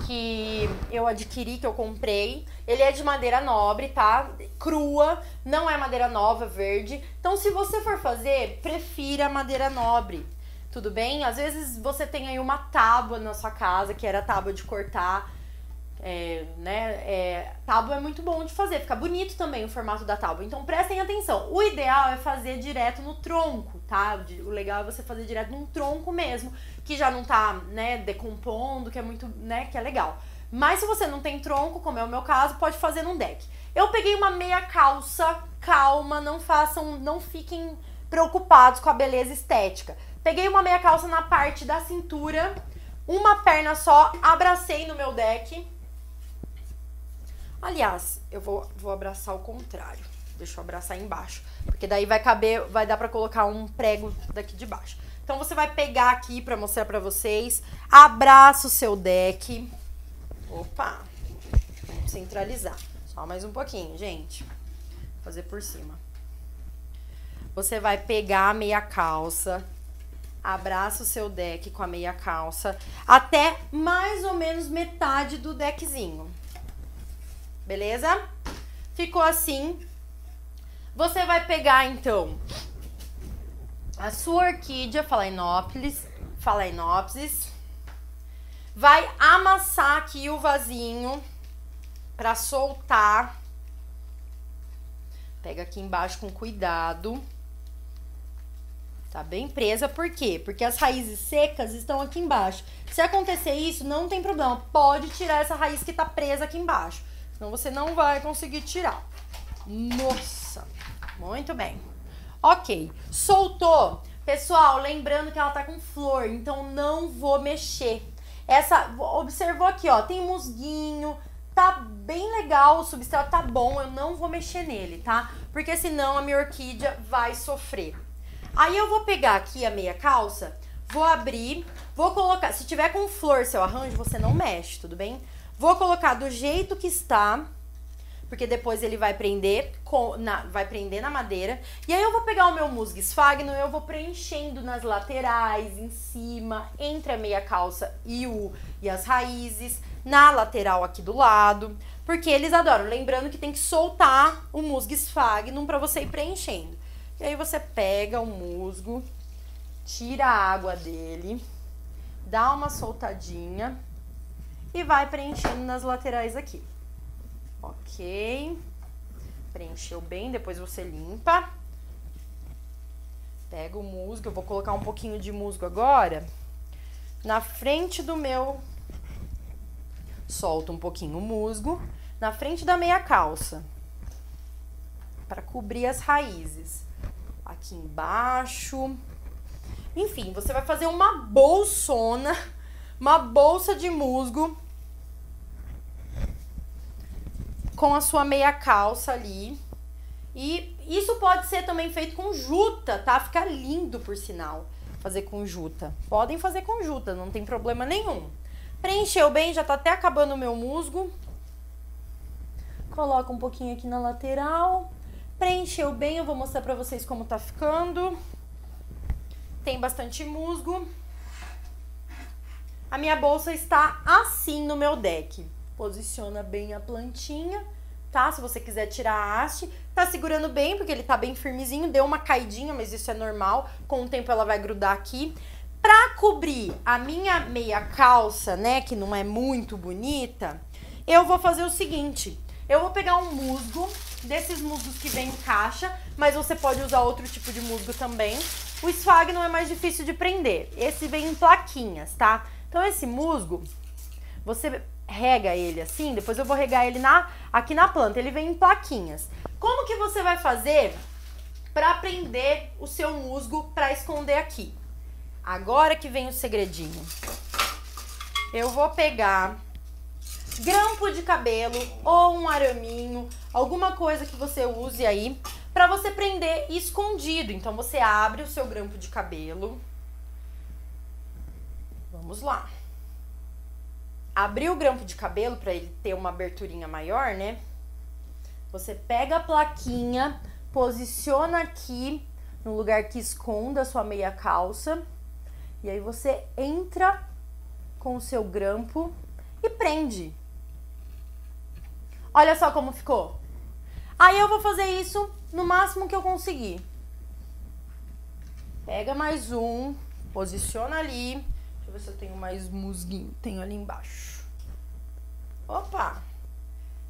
que eu adquiri, que eu comprei. Ele é de madeira nobre, tá? Crua, não é madeira nova, verde. Então, se você for fazer, prefira madeira nobre tudo bem? Às vezes você tem aí uma tábua na sua casa, que era tábua de cortar. É, né? É, tábua é muito bom de fazer, fica bonito também o formato da tábua. Então prestem atenção. O ideal é fazer direto no tronco, tá? O legal é você fazer direto num tronco mesmo, que já não tá, né, decompondo, que é muito, né, que é legal. Mas se você não tem tronco, como é o meu caso, pode fazer num deck. Eu peguei uma meia calça, calma, não façam, não fiquem preocupados com a beleza estética. Peguei uma meia calça na parte da cintura, uma perna só, abracei no meu deck. Aliás, eu vou, vou abraçar o contrário. Deixa eu abraçar embaixo, porque daí vai caber, vai dar para colocar um prego daqui de baixo. Então você vai pegar aqui para mostrar para vocês, abraça o seu deck. Opa! Centralizar. Só mais um pouquinho, gente. Vou fazer por cima. Você vai pegar a meia calça, abraça o seu deck com a meia calça até mais ou menos metade do deckzinho. Beleza? Ficou assim. Você vai pegar então a sua orquídea Phalaenopsis, Phalaenopsis vai amassar aqui o vasinho para soltar. Pega aqui embaixo com cuidado. Tá bem presa, por quê? Porque as raízes secas estão aqui embaixo. Se acontecer isso, não tem problema. Pode tirar essa raiz que tá presa aqui embaixo. Senão você não vai conseguir tirar. Nossa, muito bem. Ok, soltou. Pessoal, lembrando que ela tá com flor, então não vou mexer. Essa, observou aqui, ó, tem musguinho, tá bem legal, o substrato tá bom, eu não vou mexer nele, tá? Porque senão a minha orquídea vai sofrer. Aí eu vou pegar aqui a meia calça, vou abrir, vou colocar, se tiver com flor seu arranjo, você não mexe, tudo bem? Vou colocar do jeito que está, porque depois ele vai prender, com, na, vai prender na madeira. E aí eu vou pegar o meu musgo esfagno eu vou preenchendo nas laterais, em cima, entre a meia calça e, o, e as raízes, na lateral aqui do lado, porque eles adoram. Lembrando que tem que soltar o musgo esfagno para você ir preenchendo. E aí você pega o musgo, tira a água dele, dá uma soltadinha e vai preenchendo nas laterais aqui. Ok. Preencheu bem, depois você limpa. Pega o musgo, eu vou colocar um pouquinho de musgo agora na frente do meu solto um pouquinho o musgo na frente da meia calça para cobrir as raízes aqui embaixo. Enfim, você vai fazer uma bolsona, uma bolsa de musgo com a sua meia calça ali. E isso pode ser também feito com juta, tá? Fica lindo, por sinal, fazer com juta. Podem fazer com juta, não tem problema nenhum. Preencheu bem, já tá até acabando o meu musgo. Coloca um pouquinho aqui na lateral. Preencheu bem, eu vou mostrar pra vocês como tá ficando. Tem bastante musgo. A minha bolsa está assim no meu deck. Posiciona bem a plantinha, tá? Se você quiser tirar a haste, tá segurando bem, porque ele tá bem firmezinho. Deu uma caidinha, mas isso é normal. Com o tempo ela vai grudar aqui. Pra cobrir a minha meia calça, né, que não é muito bonita, eu vou fazer o seguinte. Eu vou pegar um musgo, desses musgos que vem em caixa, mas você pode usar outro tipo de musgo também. O esfagno é mais difícil de prender. Esse vem em plaquinhas, tá? Então esse musgo, você rega ele assim, depois eu vou regar ele na, aqui na planta. Ele vem em plaquinhas. Como que você vai fazer para prender o seu musgo para esconder aqui? Agora que vem o segredinho. Eu vou pegar grampo de cabelo ou um araminho, alguma coisa que você use aí para você prender escondido. Então você abre o seu grampo de cabelo. Vamos lá. Abrir o grampo de cabelo para ele ter uma aberturinha maior, né? Você pega a plaquinha, posiciona aqui no lugar que esconda a sua meia calça. E aí você entra com o seu grampo e prende. Olha só como ficou. Aí eu vou fazer isso no máximo que eu conseguir. Pega mais um, Posiciona ali. Deixa eu ver se eu tenho mais musguinho. Tenho ali embaixo. Opa!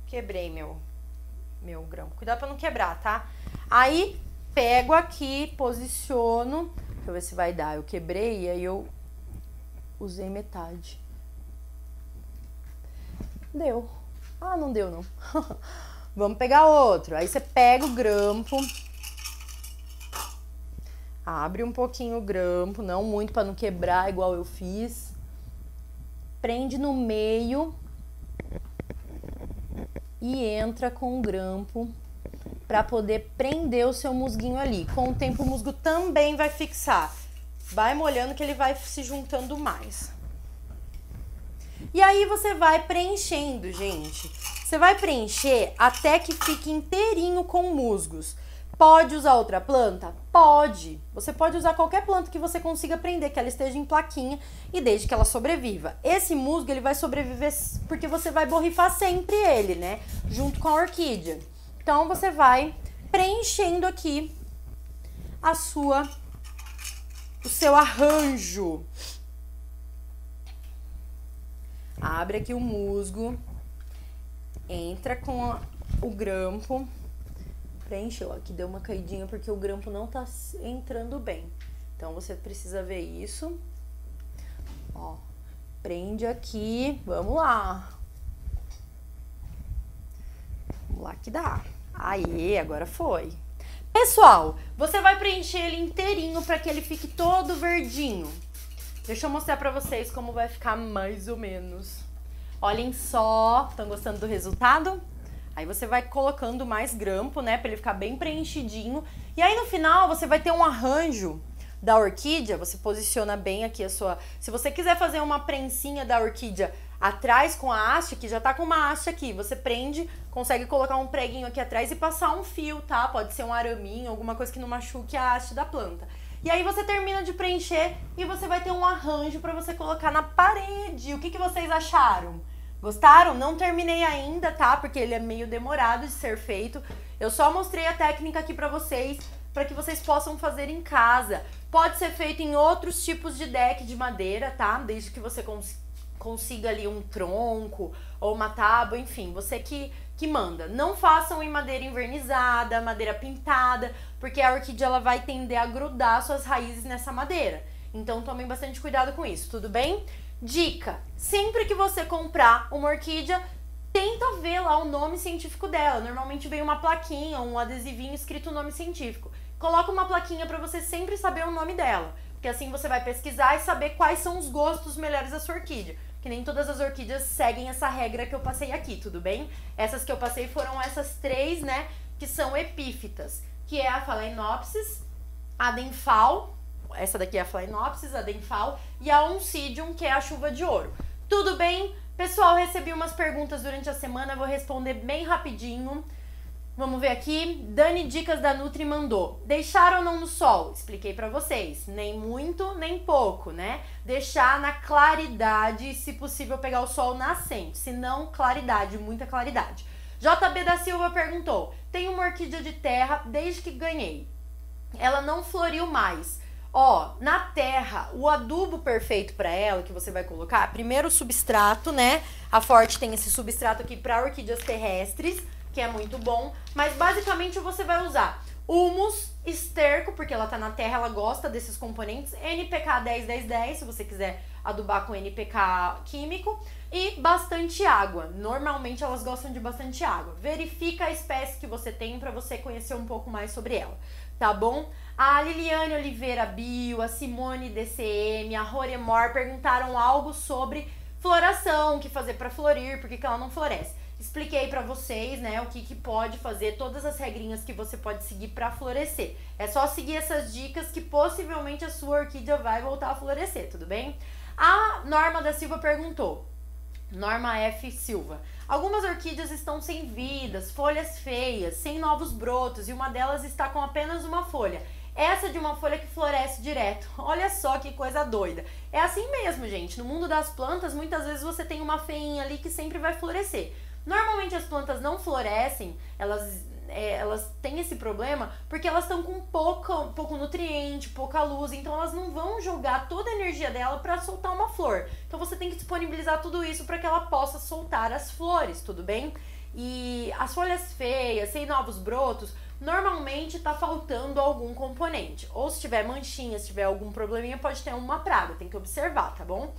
Quebrei meu, meu grão. Cuidado pra não quebrar, tá? Aí, pego aqui, posiciono. Deixa eu ver se vai dar. Eu quebrei e aí eu usei metade. Deu. Ah, não deu não. Vamos pegar outro. Aí você pega o grampo. Abre um pouquinho o grampo, não muito para não quebrar igual eu fiz. Prende no meio e entra com o grampo para poder prender o seu musguinho ali. Com o tempo o musgo também vai fixar. Vai molhando que ele vai se juntando mais. E aí você vai preenchendo, gente. Você vai preencher até que fique inteirinho com musgos. Pode usar outra planta? Pode. Você pode usar qualquer planta que você consiga prender, que ela esteja em plaquinha e desde que ela sobreviva. Esse musgo ele vai sobreviver porque você vai borrifar sempre ele, né? Junto com a orquídea. Então você vai preenchendo aqui a sua o seu arranjo. Abre aqui o musgo, entra com a, o grampo preencheu. Aqui deu uma caidinha porque o grampo não tá entrando bem. Então você precisa ver isso. Ó, prende aqui. Vamos lá. Vamos lá que dá. Aí, agora foi. Pessoal, você vai preencher ele inteirinho para que ele fique todo verdinho. Deixa eu mostrar para vocês como vai ficar mais ou menos. Olhem só, estão gostando do resultado? Aí você vai colocando mais grampo, né, para ele ficar bem preenchidinho. E aí no final você vai ter um arranjo da orquídea, você posiciona bem aqui a sua. Se você quiser fazer uma prensinha da orquídea atrás com a haste, que já tá com uma haste aqui, você prende, consegue colocar um preguinho aqui atrás e passar um fio, tá? Pode ser um araminho, alguma coisa que não machuque a haste da planta. E aí você termina de preencher e você vai ter um arranjo para você colocar na parede. O que, que vocês acharam? Gostaram? Não terminei ainda, tá? Porque ele é meio demorado de ser feito. Eu só mostrei a técnica aqui pra vocês, para que vocês possam fazer em casa. Pode ser feito em outros tipos de deck de madeira, tá? Desde que você cons consiga ali um tronco ou uma tábua, enfim, você que, que manda. Não façam em madeira invernizada, madeira pintada, porque a orquídea ela vai tender a grudar suas raízes nessa madeira. Então tomem bastante cuidado com isso, tudo bem? Dica: sempre que você comprar uma orquídea, tenta ver lá o nome científico dela. Normalmente vem uma plaquinha, um adesivinho escrito o nome científico. Coloca uma plaquinha para você sempre saber o nome dela, porque assim você vai pesquisar e saber quais são os gostos melhores da sua orquídea. Que nem todas as orquídeas seguem essa regra que eu passei aqui, tudo bem? Essas que eu passei foram essas três, né, que são epífitas, que é a Phalaenopsis, a Denfal essa daqui é a Phalaenopsis, a Denfal, e a Oncidium, que é a chuva de ouro. Tudo bem? Pessoal, recebi umas perguntas durante a semana, vou responder bem rapidinho. Vamos ver aqui. Dani Dicas da Nutri mandou. Deixar ou não no sol? Expliquei para vocês. Nem muito, nem pouco, né? Deixar na claridade se possível, pegar o sol nascente. Se não, claridade, muita claridade. JB da Silva perguntou: Tenho uma orquídea de terra desde que ganhei. Ela não floriu mais. Ó, na terra, o adubo perfeito para ela que você vai colocar, primeiro o substrato, né? A Forte tem esse substrato aqui para orquídeas terrestres, que é muito bom, mas basicamente você vai usar humus, esterco, porque ela tá na terra, ela gosta desses componentes, NPK 10 10 10, se você quiser adubar com NPK químico, e bastante água. Normalmente elas gostam de bastante água. Verifica a espécie que você tem para você conhecer um pouco mais sobre ela, tá bom? A Liliane Oliveira Bio, a Simone DCM, a Roremor perguntaram algo sobre floração, o que fazer para florir, por que ela não floresce. Expliquei para vocês, né, o que, que pode fazer, todas as regrinhas que você pode seguir para florescer. É só seguir essas dicas que possivelmente a sua orquídea vai voltar a florescer, tudo bem? A Norma da Silva perguntou: Norma F. Silva. Algumas orquídeas estão sem vidas, folhas feias, sem novos brotos e uma delas está com apenas uma folha. Essa de uma folha que floresce direto. Olha só que coisa doida. É assim mesmo, gente. No mundo das plantas, muitas vezes você tem uma feinha ali que sempre vai florescer. Normalmente as plantas não florescem, elas é, elas têm esse problema porque elas estão com pouca, pouco nutriente, pouca luz, então elas não vão jogar toda a energia dela para soltar uma flor. Então você tem que disponibilizar tudo isso para que ela possa soltar as flores, tudo bem? E as folhas feias, sem novos brotos, normalmente está faltando algum componente. Ou se tiver manchinha, se tiver algum probleminha, pode ter uma praga, tem que observar, tá bom?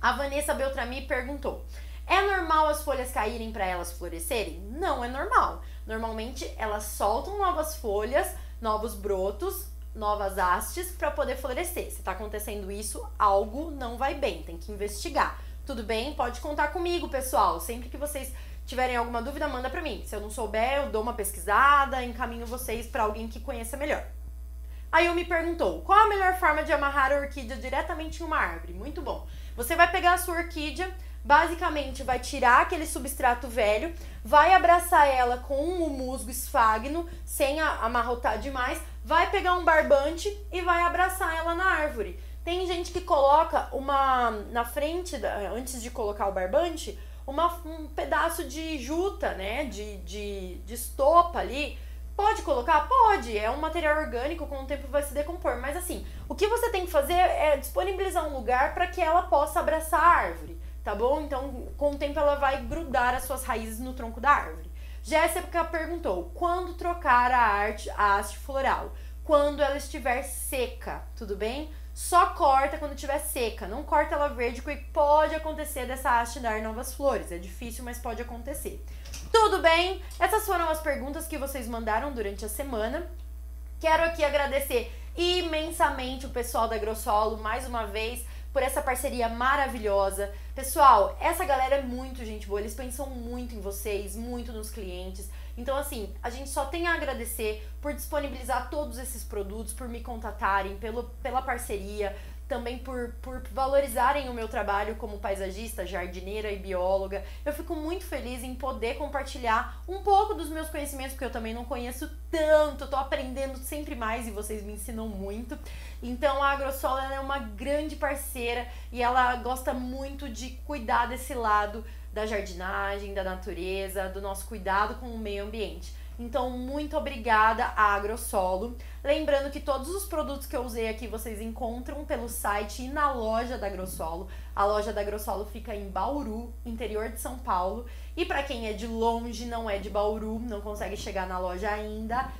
A Vanessa Beltrami perguntou: é normal as folhas caírem para elas florescerem? Não é normal. Normalmente elas soltam novas folhas, novos brotos, novas hastes para poder florescer. Se está acontecendo isso, algo não vai bem, tem que investigar. Tudo bem? Pode contar comigo, pessoal. Sempre que vocês tiverem alguma dúvida, manda para mim. Se eu não souber, eu dou uma pesquisada, encaminho vocês para alguém que conheça melhor. A Yumi perguntou: qual a melhor forma de amarrar a orquídea diretamente em uma árvore? Muito bom. Você vai pegar a sua orquídea, basicamente vai tirar aquele substrato velho, vai abraçar ela com um musgo esfagno, sem amarrotar demais, vai pegar um barbante e vai abraçar ela na árvore. Tem gente que coloca uma na frente, antes de colocar o barbante, uma, um pedaço de juta, né? De, de, de estopa ali. Pode colocar? Pode. É um material orgânico, com o tempo vai se decompor. Mas assim, o que você tem que fazer é disponibilizar um lugar para que ela possa abraçar a árvore, tá bom? Então, com o tempo ela vai grudar as suas raízes no tronco da árvore. Jéssica perguntou: quando trocar a arte, a haste floral? Quando ela estiver seca, tudo bem? Só corta quando estiver seca, não corta ela verde, porque pode acontecer dessa haste dar novas flores. É difícil, mas pode acontecer. Tudo bem? Essas foram as perguntas que vocês mandaram durante a semana. Quero aqui agradecer imensamente o pessoal da Grossolo mais uma vez por essa parceria maravilhosa. Pessoal, essa galera é muito gente boa, eles pensam muito em vocês, muito nos clientes. Então, assim, a gente só tem a agradecer por disponibilizar todos esses produtos, por me contatarem, pelo, pela parceria, também por, por valorizarem o meu trabalho como paisagista, jardineira e bióloga. Eu fico muito feliz em poder compartilhar um pouco dos meus conhecimentos, porque eu também não conheço tanto, tô aprendendo sempre mais e vocês me ensinam muito. Então a AgroSolo é uma grande parceira e ela gosta muito de cuidar desse lado da jardinagem, da natureza, do nosso cuidado com o meio ambiente. Então, muito obrigada AgroSolo. Lembrando que todos os produtos que eu usei aqui vocês encontram pelo site e na loja da AgroSolo. A loja da AgroSolo fica em Bauru, interior de São Paulo. E para quem é de longe, não é de Bauru, não consegue chegar na loja ainda,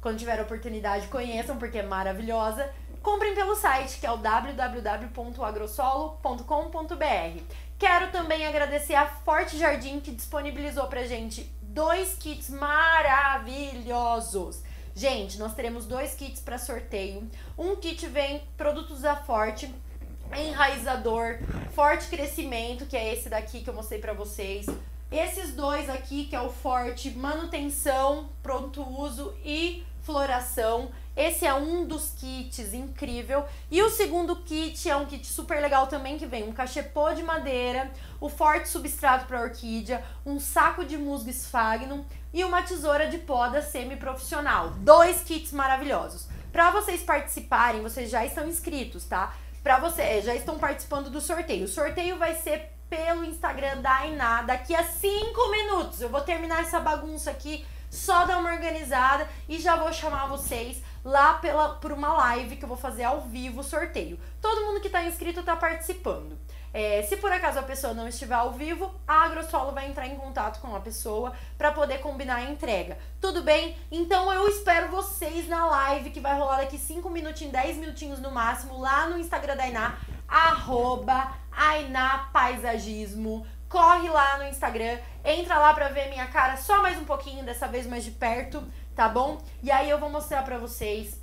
quando tiver oportunidade, conheçam porque é maravilhosa. Comprem pelo site que é o www.agrosolo.com.br. Quero também agradecer a Forte Jardim que disponibilizou pra gente dois kits maravilhosos. Gente, nós teremos dois kits para sorteio. Um kit vem produtos da Forte, enraizador, forte crescimento, que é esse daqui que eu mostrei para vocês. Esses dois aqui, que é o forte manutenção, pronto uso e floração. Esse é um dos kits incrível. E o segundo kit é um kit super legal também, que vem um cachepô de madeira, o forte substrato para orquídea, um saco de musgo esfagno e uma tesoura de poda semi-profissional. Dois kits maravilhosos. Para vocês participarem, vocês já estão inscritos, tá? Para você, é, já estão participando do sorteio. O sorteio vai ser pelo Instagram da Ainá daqui a cinco minutos. Eu vou terminar essa bagunça aqui, só dar uma organizada e já vou chamar vocês lá pela, por uma live que eu vou fazer ao vivo o sorteio. Todo mundo que está inscrito está participando. É, se por acaso a pessoa não estiver ao vivo, a AgroSolo vai entrar em contato com a pessoa para poder combinar a entrega. Tudo bem? Então eu espero vocês na live que vai rolar daqui 5 minutinhos, 10 minutinhos no máximo, lá no Instagram da Iná, arroba Ainá Paisagismo. Corre lá no Instagram, entra lá pra ver minha cara só mais um pouquinho, dessa vez mais de perto tá bom? E aí eu vou mostrar pra vocês.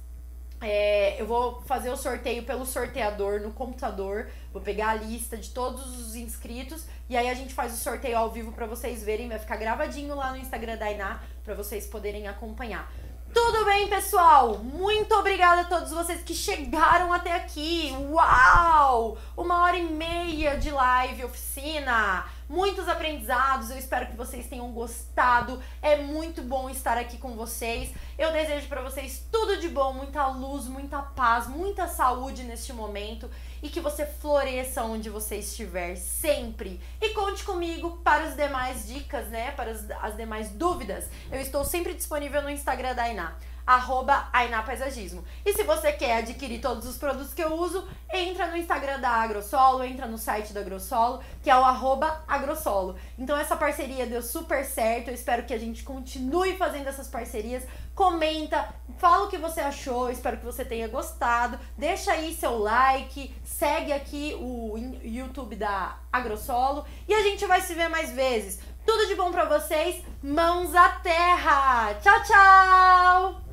É, eu vou fazer o sorteio pelo sorteador no computador. Vou pegar a lista de todos os inscritos e aí a gente faz o sorteio ao vivo para vocês verem. Vai ficar gravadinho lá no Instagram da Iná para vocês poderem acompanhar. Tudo bem, pessoal? Muito obrigada a todos vocês que chegaram até aqui. Uau! Uma hora e meia de live oficina muitos aprendizados. Eu espero que vocês tenham gostado. É muito bom estar aqui com vocês. Eu desejo para vocês tudo de bom, muita luz, muita paz, muita saúde neste momento e que você floresça onde você estiver sempre. E conte comigo para as demais dicas, né? Para as, as demais dúvidas. Eu estou sempre disponível no Instagram da Iná arroba Ainá Paisagismo. E se você quer adquirir todos os produtos que eu uso, entra no Instagram da Agrosolo, entra no site da Agrosolo, que é o arroba Agrosolo. Então essa parceria deu super certo, eu espero que a gente continue fazendo essas parcerias. Comenta, fala o que você achou, espero que você tenha gostado. Deixa aí seu like, segue aqui o YouTube da Agrosolo e a gente vai se ver mais vezes. Tudo de bom para vocês, mãos à terra! Tchau, tchau!